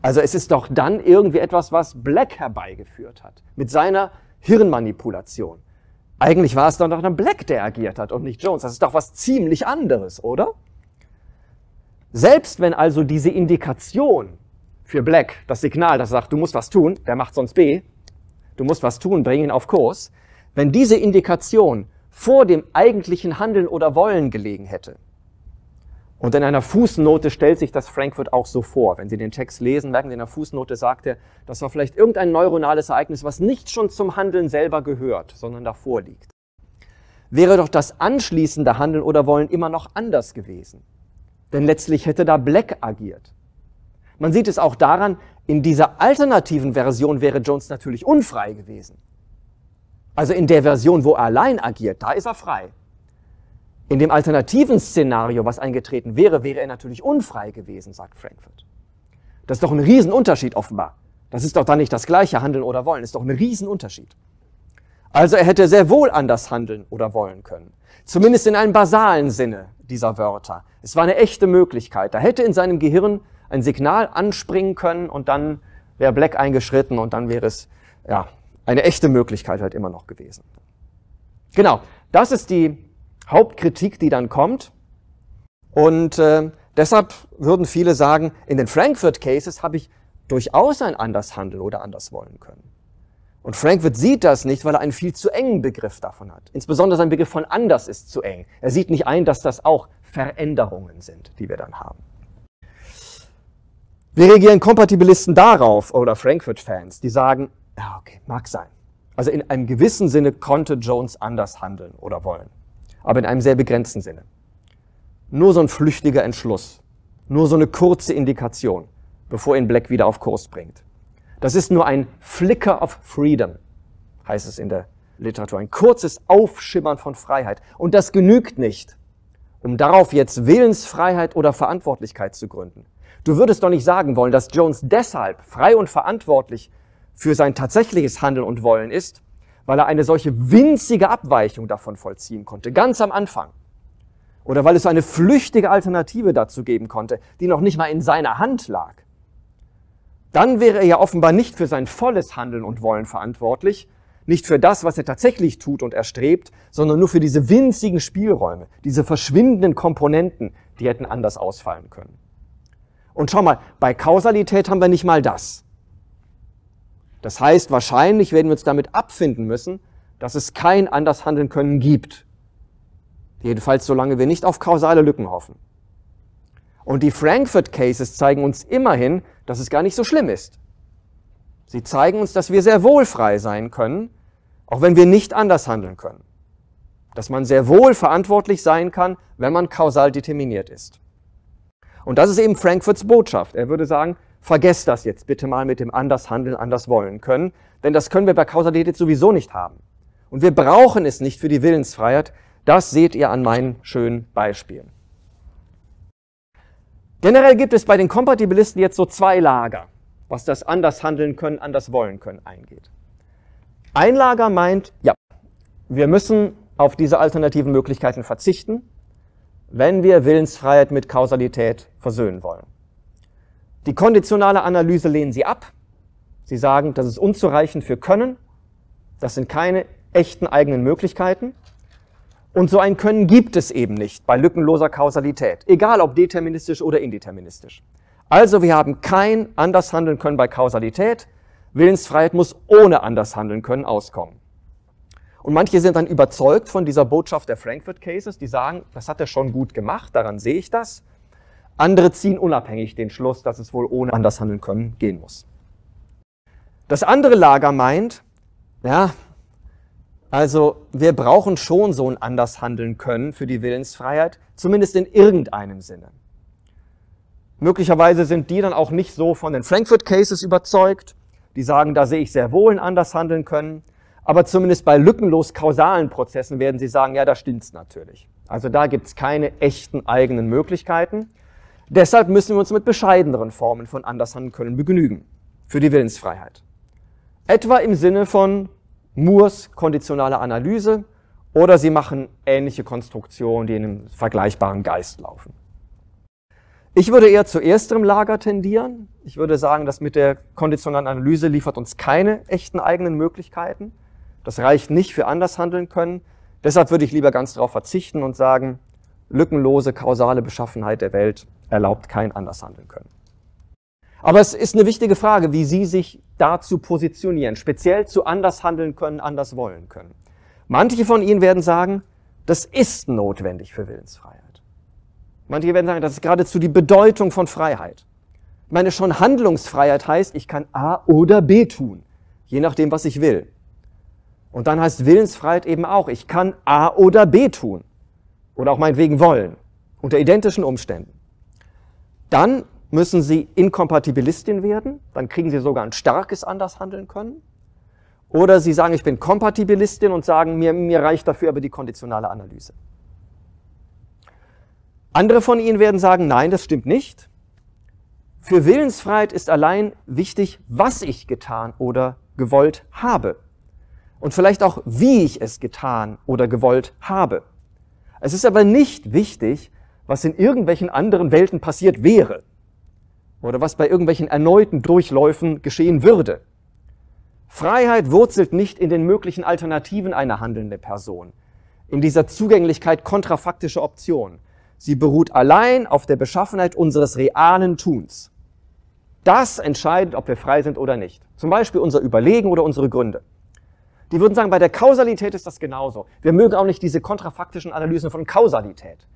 Also es ist doch dann irgendwie etwas, was Black herbeigeführt hat, mit seiner Hirnmanipulation. Eigentlich war es doch dann Black, der agiert hat und nicht Jones. Das ist doch was ziemlich anderes, oder? Selbst wenn also diese Indikation für Black, das Signal, das sagt, du musst was tun, der macht sonst B, du musst was tun, bring ihn auf Kurs, wenn diese Indikation vor dem eigentlichen Handeln oder Wollen gelegen hätte, und in einer Fußnote stellt sich das Frankfurt auch so vor. Wenn Sie den Text lesen, merken Sie, in der Fußnote sagt er, das war vielleicht irgendein neuronales Ereignis, was nicht schon zum Handeln selber gehört, sondern davor liegt. Wäre doch das anschließende Handeln oder Wollen immer noch anders gewesen. Denn letztlich hätte da Black agiert. Man sieht es auch daran, in dieser alternativen Version wäre Jones natürlich unfrei gewesen. Also in der Version, wo er allein agiert, da ist er frei. In dem alternativen Szenario, was eingetreten wäre, wäre er natürlich unfrei gewesen, sagt Frankfurt. Das ist doch ein Riesenunterschied offenbar. Das ist doch dann nicht das gleiche Handeln oder Wollen, das ist doch ein Riesenunterschied. Also er hätte sehr wohl anders handeln oder wollen können. Zumindest in einem basalen Sinne dieser Wörter. Es war eine echte Möglichkeit. Da hätte in seinem Gehirn ein Signal anspringen können und dann wäre Black eingeschritten und dann wäre es ja, eine echte Möglichkeit halt immer noch gewesen. Genau, das ist die Hauptkritik, die dann kommt. Und äh, deshalb würden viele sagen, in den Frankfurt Cases habe ich durchaus ein anders handeln oder anders wollen können. Und Frankfurt sieht das nicht, weil er einen viel zu engen Begriff davon hat. Insbesondere sein Begriff von anders ist zu eng. Er sieht nicht ein, dass das auch Veränderungen sind, die wir dann haben. Wie reagieren Kompatibilisten darauf oder Frankfurt-Fans, die sagen, ja, okay, mag sein. Also in einem gewissen Sinne konnte Jones anders handeln oder wollen aber in einem sehr begrenzten Sinne. Nur so ein flüchtiger Entschluss, nur so eine kurze Indikation, bevor ihn Black wieder auf Kurs bringt. Das ist nur ein Flicker of Freedom, heißt es in der Literatur, ein kurzes Aufschimmern von Freiheit. Und das genügt nicht, um darauf jetzt Willensfreiheit oder Verantwortlichkeit zu gründen. Du würdest doch nicht sagen wollen, dass Jones deshalb frei und verantwortlich für sein tatsächliches Handeln und Wollen ist, weil er eine solche winzige Abweichung davon vollziehen konnte, ganz am Anfang. Oder weil es eine flüchtige Alternative dazu geben konnte, die noch nicht mal in seiner Hand lag. Dann wäre er ja offenbar nicht für sein volles Handeln und Wollen verantwortlich, nicht für das, was er tatsächlich tut und erstrebt, sondern nur für diese winzigen Spielräume, diese verschwindenden Komponenten, die hätten anders ausfallen können. Und schau mal, bei Kausalität haben wir nicht mal das. Das heißt, wahrscheinlich werden wir uns damit abfinden müssen, dass es kein anders handeln können gibt. Jedenfalls solange wir nicht auf kausale Lücken hoffen. Und die Frankfurt Cases zeigen uns immerhin, dass es gar nicht so schlimm ist. Sie zeigen uns, dass wir sehr wohl frei sein können, auch wenn wir nicht anders handeln können. Dass man sehr wohl verantwortlich sein kann, wenn man kausal determiniert ist. Und das ist eben Frankfurts Botschaft. Er würde sagen, Vergesst das jetzt bitte mal mit dem anders handeln, anders wollen können, denn das können wir bei Kausalität sowieso nicht haben. Und wir brauchen es nicht für die Willensfreiheit. Das seht ihr an meinen schönen Beispielen. Generell gibt es bei den Kompatibilisten jetzt so zwei Lager, was das anders handeln können, anders wollen können eingeht. Ein Lager meint, ja, wir müssen auf diese alternativen Möglichkeiten verzichten, wenn wir Willensfreiheit mit Kausalität versöhnen wollen. Die konditionale Analyse lehnen sie ab. Sie sagen, das ist unzureichend für Können. Das sind keine echten eigenen Möglichkeiten. Und so ein Können gibt es eben nicht bei lückenloser Kausalität, egal ob deterministisch oder indeterministisch. Also wir haben kein anders handeln können bei Kausalität. Willensfreiheit muss ohne anders handeln können auskommen. Und manche sind dann überzeugt von dieser Botschaft der Frankfurt Cases, die sagen, das hat er schon gut gemacht, daran sehe ich das. Andere ziehen unabhängig den Schluss, dass es wohl ohne anders handeln können gehen muss. Das andere Lager meint, ja, also wir brauchen schon so ein anders handeln können für die Willensfreiheit, zumindest in irgendeinem Sinne. Möglicherweise sind die dann auch nicht so von den Frankfurt Cases überzeugt. Die sagen, da sehe ich sehr wohl ein anders handeln können. Aber zumindest bei lückenlos kausalen Prozessen werden sie sagen, ja, da stimmt's natürlich. Also da gibt's keine echten eigenen Möglichkeiten. Deshalb müssen wir uns mit bescheideneren Formen von Andershandeln können begnügen für die Willensfreiheit. Etwa im Sinne von Moores konditionaler Analyse oder sie machen ähnliche Konstruktionen, die in einem vergleichbaren Geist laufen. Ich würde eher zu ersterem Lager tendieren. Ich würde sagen, dass mit der konditionalen Analyse liefert uns keine echten eigenen Möglichkeiten. Das reicht nicht für anders handeln können. Deshalb würde ich lieber ganz darauf verzichten und sagen, lückenlose kausale Beschaffenheit der Welt erlaubt kein anders handeln können. Aber es ist eine wichtige Frage, wie Sie sich dazu positionieren, speziell zu anders handeln können, anders wollen können. Manche von Ihnen werden sagen, das ist notwendig für Willensfreiheit. Manche werden sagen, das ist geradezu die Bedeutung von Freiheit. Ich meine, schon Handlungsfreiheit heißt, ich kann A oder B tun, je nachdem, was ich will. Und dann heißt Willensfreiheit eben auch, ich kann A oder B tun. Oder auch meinetwegen wollen. Unter identischen Umständen. Dann müssen Sie Inkompatibilistin werden. Dann kriegen Sie sogar ein starkes Andershandeln können. Oder Sie sagen, ich bin Kompatibilistin und sagen, mir, mir reicht dafür aber die konditionale Analyse. Andere von Ihnen werden sagen, nein, das stimmt nicht. Für Willensfreiheit ist allein wichtig, was ich getan oder gewollt habe. Und vielleicht auch, wie ich es getan oder gewollt habe. Es ist aber nicht wichtig, was in irgendwelchen anderen Welten passiert wäre oder was bei irgendwelchen erneuten Durchläufen geschehen würde. Freiheit wurzelt nicht in den möglichen Alternativen einer handelnden Person, in dieser Zugänglichkeit kontrafaktischer Optionen. Sie beruht allein auf der Beschaffenheit unseres realen Tuns. Das entscheidet, ob wir frei sind oder nicht. Zum Beispiel unser Überlegen oder unsere Gründe. Die würden sagen, bei der Kausalität ist das genauso. Wir mögen auch nicht diese kontrafaktischen Analysen von Kausalität.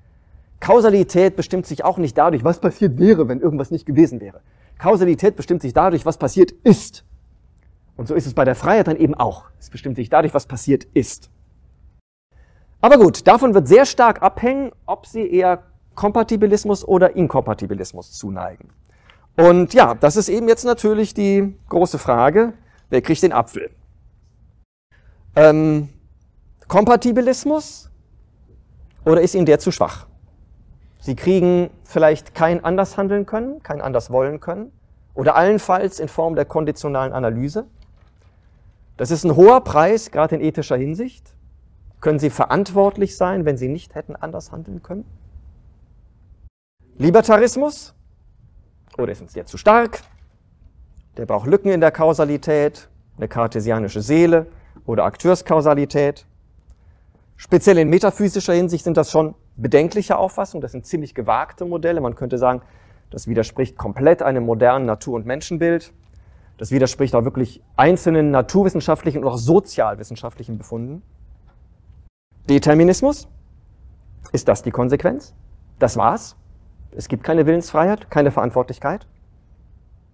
Kausalität bestimmt sich auch nicht dadurch, was passiert wäre, wenn irgendwas nicht gewesen wäre. Kausalität bestimmt sich dadurch, was passiert ist. Und so ist es bei der Freiheit dann eben auch. Es bestimmt sich dadurch, was passiert ist. Aber gut, davon wird sehr stark abhängen, ob Sie eher Kompatibilismus oder Inkompatibilismus zuneigen. Und ja, das ist eben jetzt natürlich die große Frage, wer kriegt den Apfel? Ähm, Kompatibilismus oder ist Ihnen der zu schwach? Sie kriegen vielleicht kein anders handeln können, kein anders wollen können oder allenfalls in Form der konditionalen Analyse. Das ist ein hoher Preis, gerade in ethischer Hinsicht. Können Sie verantwortlich sein, wenn Sie nicht hätten anders handeln können? Libertarismus? Oder ist uns der zu stark? Der braucht Lücken in der Kausalität, eine kartesianische Seele oder Akteurskausalität. Speziell in metaphysischer Hinsicht sind das schon bedenkliche Auffassungen, das sind ziemlich gewagte Modelle. Man könnte sagen, das widerspricht komplett einem modernen Natur- und Menschenbild. Das widerspricht auch wirklich einzelnen naturwissenschaftlichen und auch sozialwissenschaftlichen Befunden. Determinismus? Ist das die Konsequenz? Das war's? Es gibt keine Willensfreiheit, keine Verantwortlichkeit?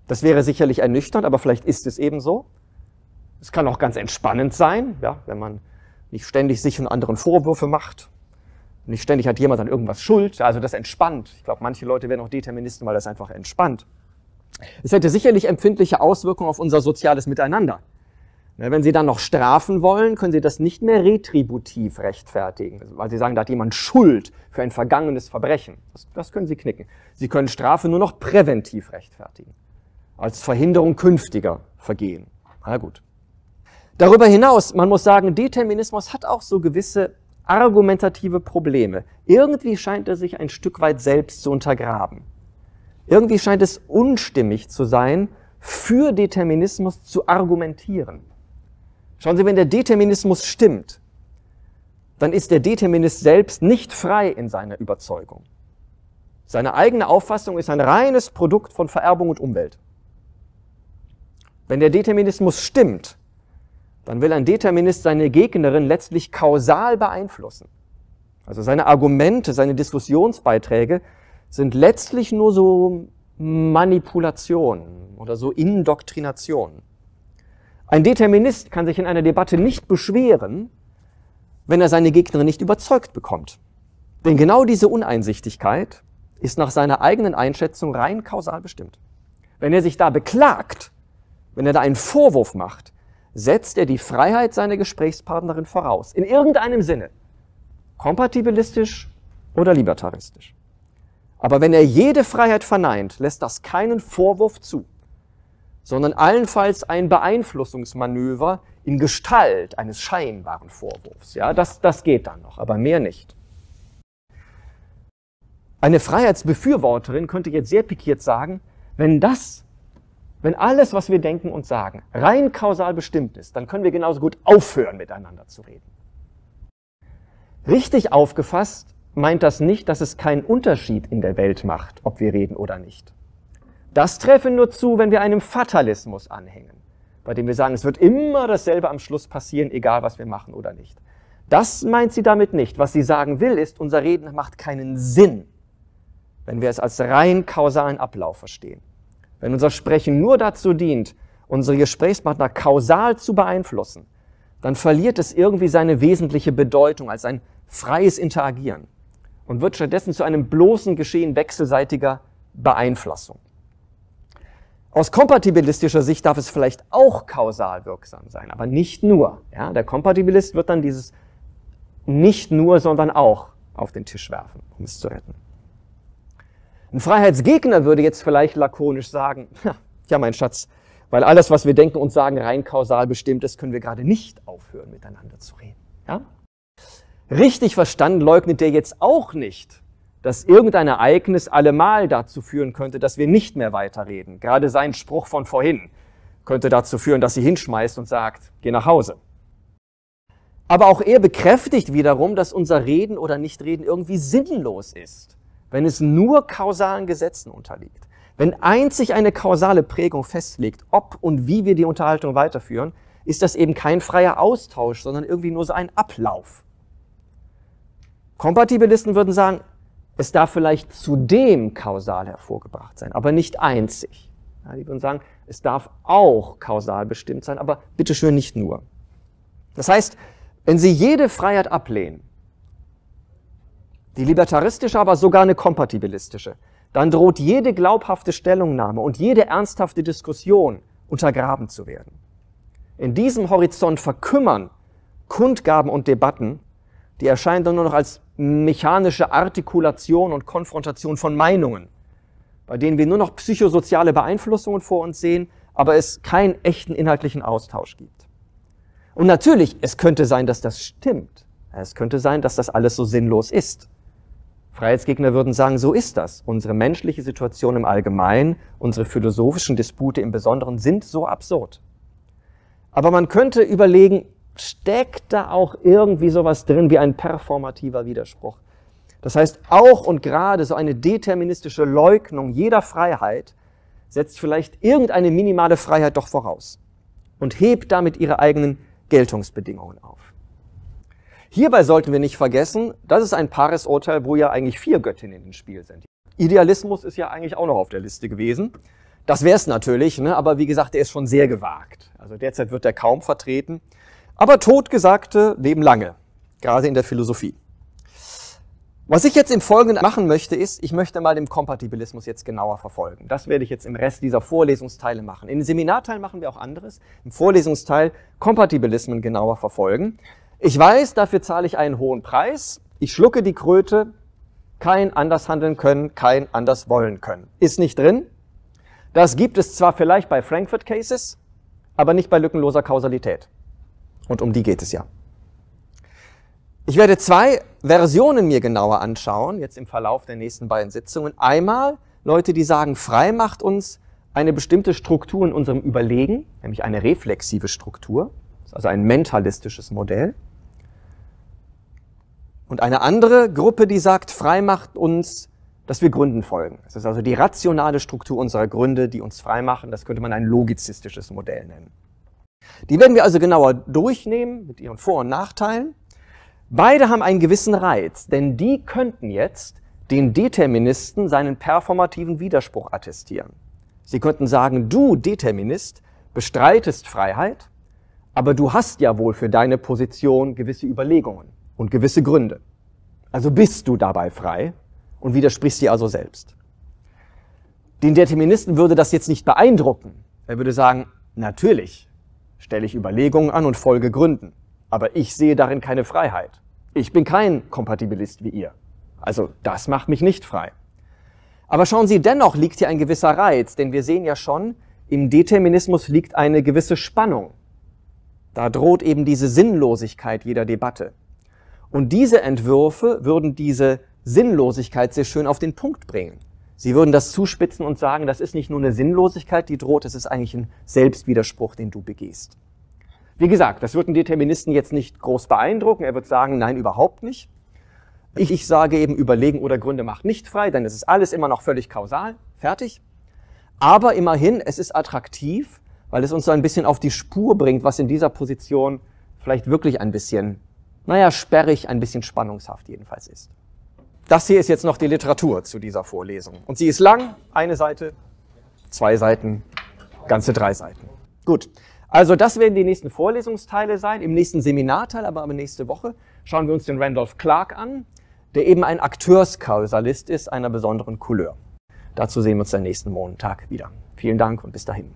Das wäre sicherlich ernüchternd, aber vielleicht ist es eben so. Es kann auch ganz entspannend sein, ja, wenn man nicht ständig sich und anderen Vorwürfe macht. Nicht ständig hat jemand an irgendwas Schuld. Also das entspannt. Ich glaube, manche Leute werden auch Deterministen, weil das einfach entspannt. Es hätte sicherlich empfindliche Auswirkungen auf unser soziales Miteinander. Ne, wenn Sie dann noch strafen wollen, können Sie das nicht mehr retributiv rechtfertigen, weil Sie sagen, da hat jemand Schuld für ein vergangenes Verbrechen. Das, das können Sie knicken. Sie können Strafe nur noch präventiv rechtfertigen, als Verhinderung künftiger Vergehen. Na gut. Darüber hinaus, man muss sagen, Determinismus hat auch so gewisse argumentative Probleme. Irgendwie scheint er sich ein Stück weit selbst zu untergraben. Irgendwie scheint es unstimmig zu sein, für Determinismus zu argumentieren. Schauen Sie, wenn der Determinismus stimmt, dann ist der Determinist selbst nicht frei in seiner Überzeugung. Seine eigene Auffassung ist ein reines Produkt von Vererbung und Umwelt. Wenn der Determinismus stimmt, dann will ein Determinist seine Gegnerin letztlich kausal beeinflussen. Also seine Argumente, seine Diskussionsbeiträge sind letztlich nur so Manipulationen oder so Indoktrinationen. Ein Determinist kann sich in einer Debatte nicht beschweren, wenn er seine Gegnerin nicht überzeugt bekommt. Denn genau diese Uneinsichtigkeit ist nach seiner eigenen Einschätzung rein kausal bestimmt. Wenn er sich da beklagt, wenn er da einen Vorwurf macht, setzt er die Freiheit seiner Gesprächspartnerin voraus. In irgendeinem Sinne. Kompatibilistisch oder libertaristisch. Aber wenn er jede Freiheit verneint, lässt das keinen Vorwurf zu. sondern allenfalls ein Beeinflussungsmanöver in Gestalt eines scheinbaren Vorwurfs. Ja, das, das geht dann noch, aber mehr nicht. Eine Freiheitsbefürworterin könnte jetzt sehr pikiert sagen, wenn das, wenn alles, was wir denken und sagen, rein kausal bestimmt ist, dann können wir genauso gut aufhören, miteinander zu reden. Richtig aufgefasst meint das nicht, dass es keinen Unterschied in der Welt macht, ob wir reden oder nicht. Das treffe nur zu, wenn wir einem Fatalismus anhängen, bei dem wir sagen, es wird immer dasselbe am Schluss passieren, egal was wir machen oder nicht. Das meint sie damit nicht. Was sie sagen will, ist, unser Reden macht keinen Sinn, wenn wir es als rein kausalen Ablauf verstehen. Wenn unser Sprechen nur dazu dient, unsere Gesprächspartner kausal zu beeinflussen, dann verliert es irgendwie seine wesentliche Bedeutung als ein freies Interagieren und wird stattdessen zu einem bloßen Geschehen wechselseitiger Beeinflussung. Aus kompatibilistischer Sicht darf es vielleicht auch kausal wirksam sein, aber nicht nur. Ja, der Kompatibilist wird dann dieses nicht nur, sondern auch auf den Tisch werfen, um es zu retten. Ein Freiheitsgegner würde jetzt vielleicht lakonisch sagen, ja mein Schatz, weil alles, was wir denken und sagen, rein kausal bestimmt ist, können wir gerade nicht aufhören, miteinander zu reden. Ja? Richtig verstanden leugnet der jetzt auch nicht, dass irgendein Ereignis allemal dazu führen könnte, dass wir nicht mehr weiterreden. Gerade sein Spruch von vorhin könnte dazu führen, dass sie hinschmeißt und sagt, geh nach Hause. Aber auch er bekräftigt wiederum, dass unser Reden oder Nichtreden irgendwie sinnlos ist, wenn es nur kausalen Gesetzen unterliegt. Wenn einzig eine kausale Prägung festlegt, ob und wie wir die Unterhaltung weiterführen, ist das eben kein freier Austausch, sondern irgendwie nur so ein Ablauf. Kompatibilisten würden sagen, es darf vielleicht zudem kausal hervorgebracht sein, aber nicht einzig. Ja, die würden sagen, es darf auch kausal bestimmt sein, aber bitteschön nicht nur. Das heißt, wenn Sie jede Freiheit ablehnen, die libertaristische, aber sogar eine kompatibilistische, dann droht jede glaubhafte Stellungnahme und jede ernsthafte Diskussion untergraben zu werden. In diesem Horizont verkümmern Kundgaben und Debatten, die erscheinen dann nur noch als mechanische Artikulation und Konfrontation von Meinungen, bei denen wir nur noch psychosoziale Beeinflussungen vor uns sehen, aber es keinen echten inhaltlichen Austausch gibt. Und natürlich, es könnte sein, dass das stimmt. Es könnte sein, dass das alles so sinnlos ist. Freiheitsgegner würden sagen, so ist das. Unsere menschliche Situation im Allgemeinen, unsere philosophischen Dispute im Besonderen sind so absurd. Aber man könnte überlegen, steckt da auch irgendwie sowas drin wie ein performativer Widerspruch. Das heißt, auch und gerade so eine deterministische Leugnung jeder Freiheit setzt vielleicht irgendeine minimale Freiheit doch voraus und hebt damit ihre eigenen Geltungsbedingungen auf. Hierbei sollten wir nicht vergessen, das ist ein Paaresurteil, wo ja eigentlich vier Göttinnen im Spiel sind. Idealismus ist ja eigentlich auch noch auf der Liste gewesen. Das wäre es natürlich, ne? aber wie gesagt, der ist schon sehr gewagt. Also derzeit wird er kaum vertreten. Aber Totgesagte leben lange, gerade in der Philosophie. Was ich jetzt im Folgenden machen möchte, ist, ich möchte mal den Kompatibilismus jetzt genauer verfolgen. Das werde ich jetzt im Rest dieser Vorlesungsteile machen. In den Seminarteilen machen wir auch anderes. Im Vorlesungsteil Kompatibilismen genauer verfolgen. Ich weiß, dafür zahle ich einen hohen Preis. Ich schlucke die Kröte. Kein anders handeln können, kein anders wollen können. Ist nicht drin. Das gibt es zwar vielleicht bei Frankfurt Cases, aber nicht bei lückenloser Kausalität. Und um die geht es ja. Ich werde zwei Versionen mir genauer anschauen, jetzt im Verlauf der nächsten beiden Sitzungen. Einmal Leute, die sagen, frei macht uns eine bestimmte Struktur in unserem Überlegen, nämlich eine reflexive Struktur, also ein mentalistisches Modell. Und eine andere Gruppe, die sagt, frei macht uns, dass wir Gründen folgen. Das ist also die rationale Struktur unserer Gründe, die uns frei machen. Das könnte man ein logizistisches Modell nennen. Die werden wir also genauer durchnehmen mit ihren Vor- und Nachteilen. Beide haben einen gewissen Reiz, denn die könnten jetzt den Deterministen seinen performativen Widerspruch attestieren. Sie könnten sagen, du Determinist bestreitest Freiheit, aber du hast ja wohl für deine Position gewisse Überlegungen und gewisse Gründe. Also bist du dabei frei und widersprichst dir also selbst. Den Deterministen würde das jetzt nicht beeindrucken. Er würde sagen, natürlich, stelle ich Überlegungen an und folge Gründen. Aber ich sehe darin keine Freiheit. Ich bin kein Kompatibilist wie ihr. Also das macht mich nicht frei. Aber schauen Sie, dennoch liegt hier ein gewisser Reiz, denn wir sehen ja schon, im Determinismus liegt eine gewisse Spannung. Da droht eben diese Sinnlosigkeit jeder Debatte. Und diese Entwürfe würden diese Sinnlosigkeit sehr schön auf den Punkt bringen. Sie würden das zuspitzen und sagen, das ist nicht nur eine Sinnlosigkeit, die droht, es ist eigentlich ein Selbstwiderspruch, den du begehst. Wie gesagt, das wird einen Deterministen jetzt nicht groß beeindrucken. Er wird sagen, nein, überhaupt nicht. Ich, ich sage eben, Überlegen oder Gründe macht nicht frei, denn es ist alles immer noch völlig kausal. Fertig. Aber immerhin, es ist attraktiv, weil es uns so ein bisschen auf die Spur bringt, was in dieser Position vielleicht wirklich ein bisschen, naja, sperrig, ein bisschen spannungshaft jedenfalls ist. Das hier ist jetzt noch die Literatur zu dieser Vorlesung. Und sie ist lang, eine Seite, zwei Seiten, ganze drei Seiten. Gut, also das werden die nächsten Vorlesungsteile sein. Im nächsten Seminarteil, aber, nächste Woche, schauen wir uns den Randolph Clark an, der eben ein Akteurskausalist ist einer besonderen Couleur. Dazu sehen wir uns am nächsten Montag wieder. Vielen Dank und bis dahin.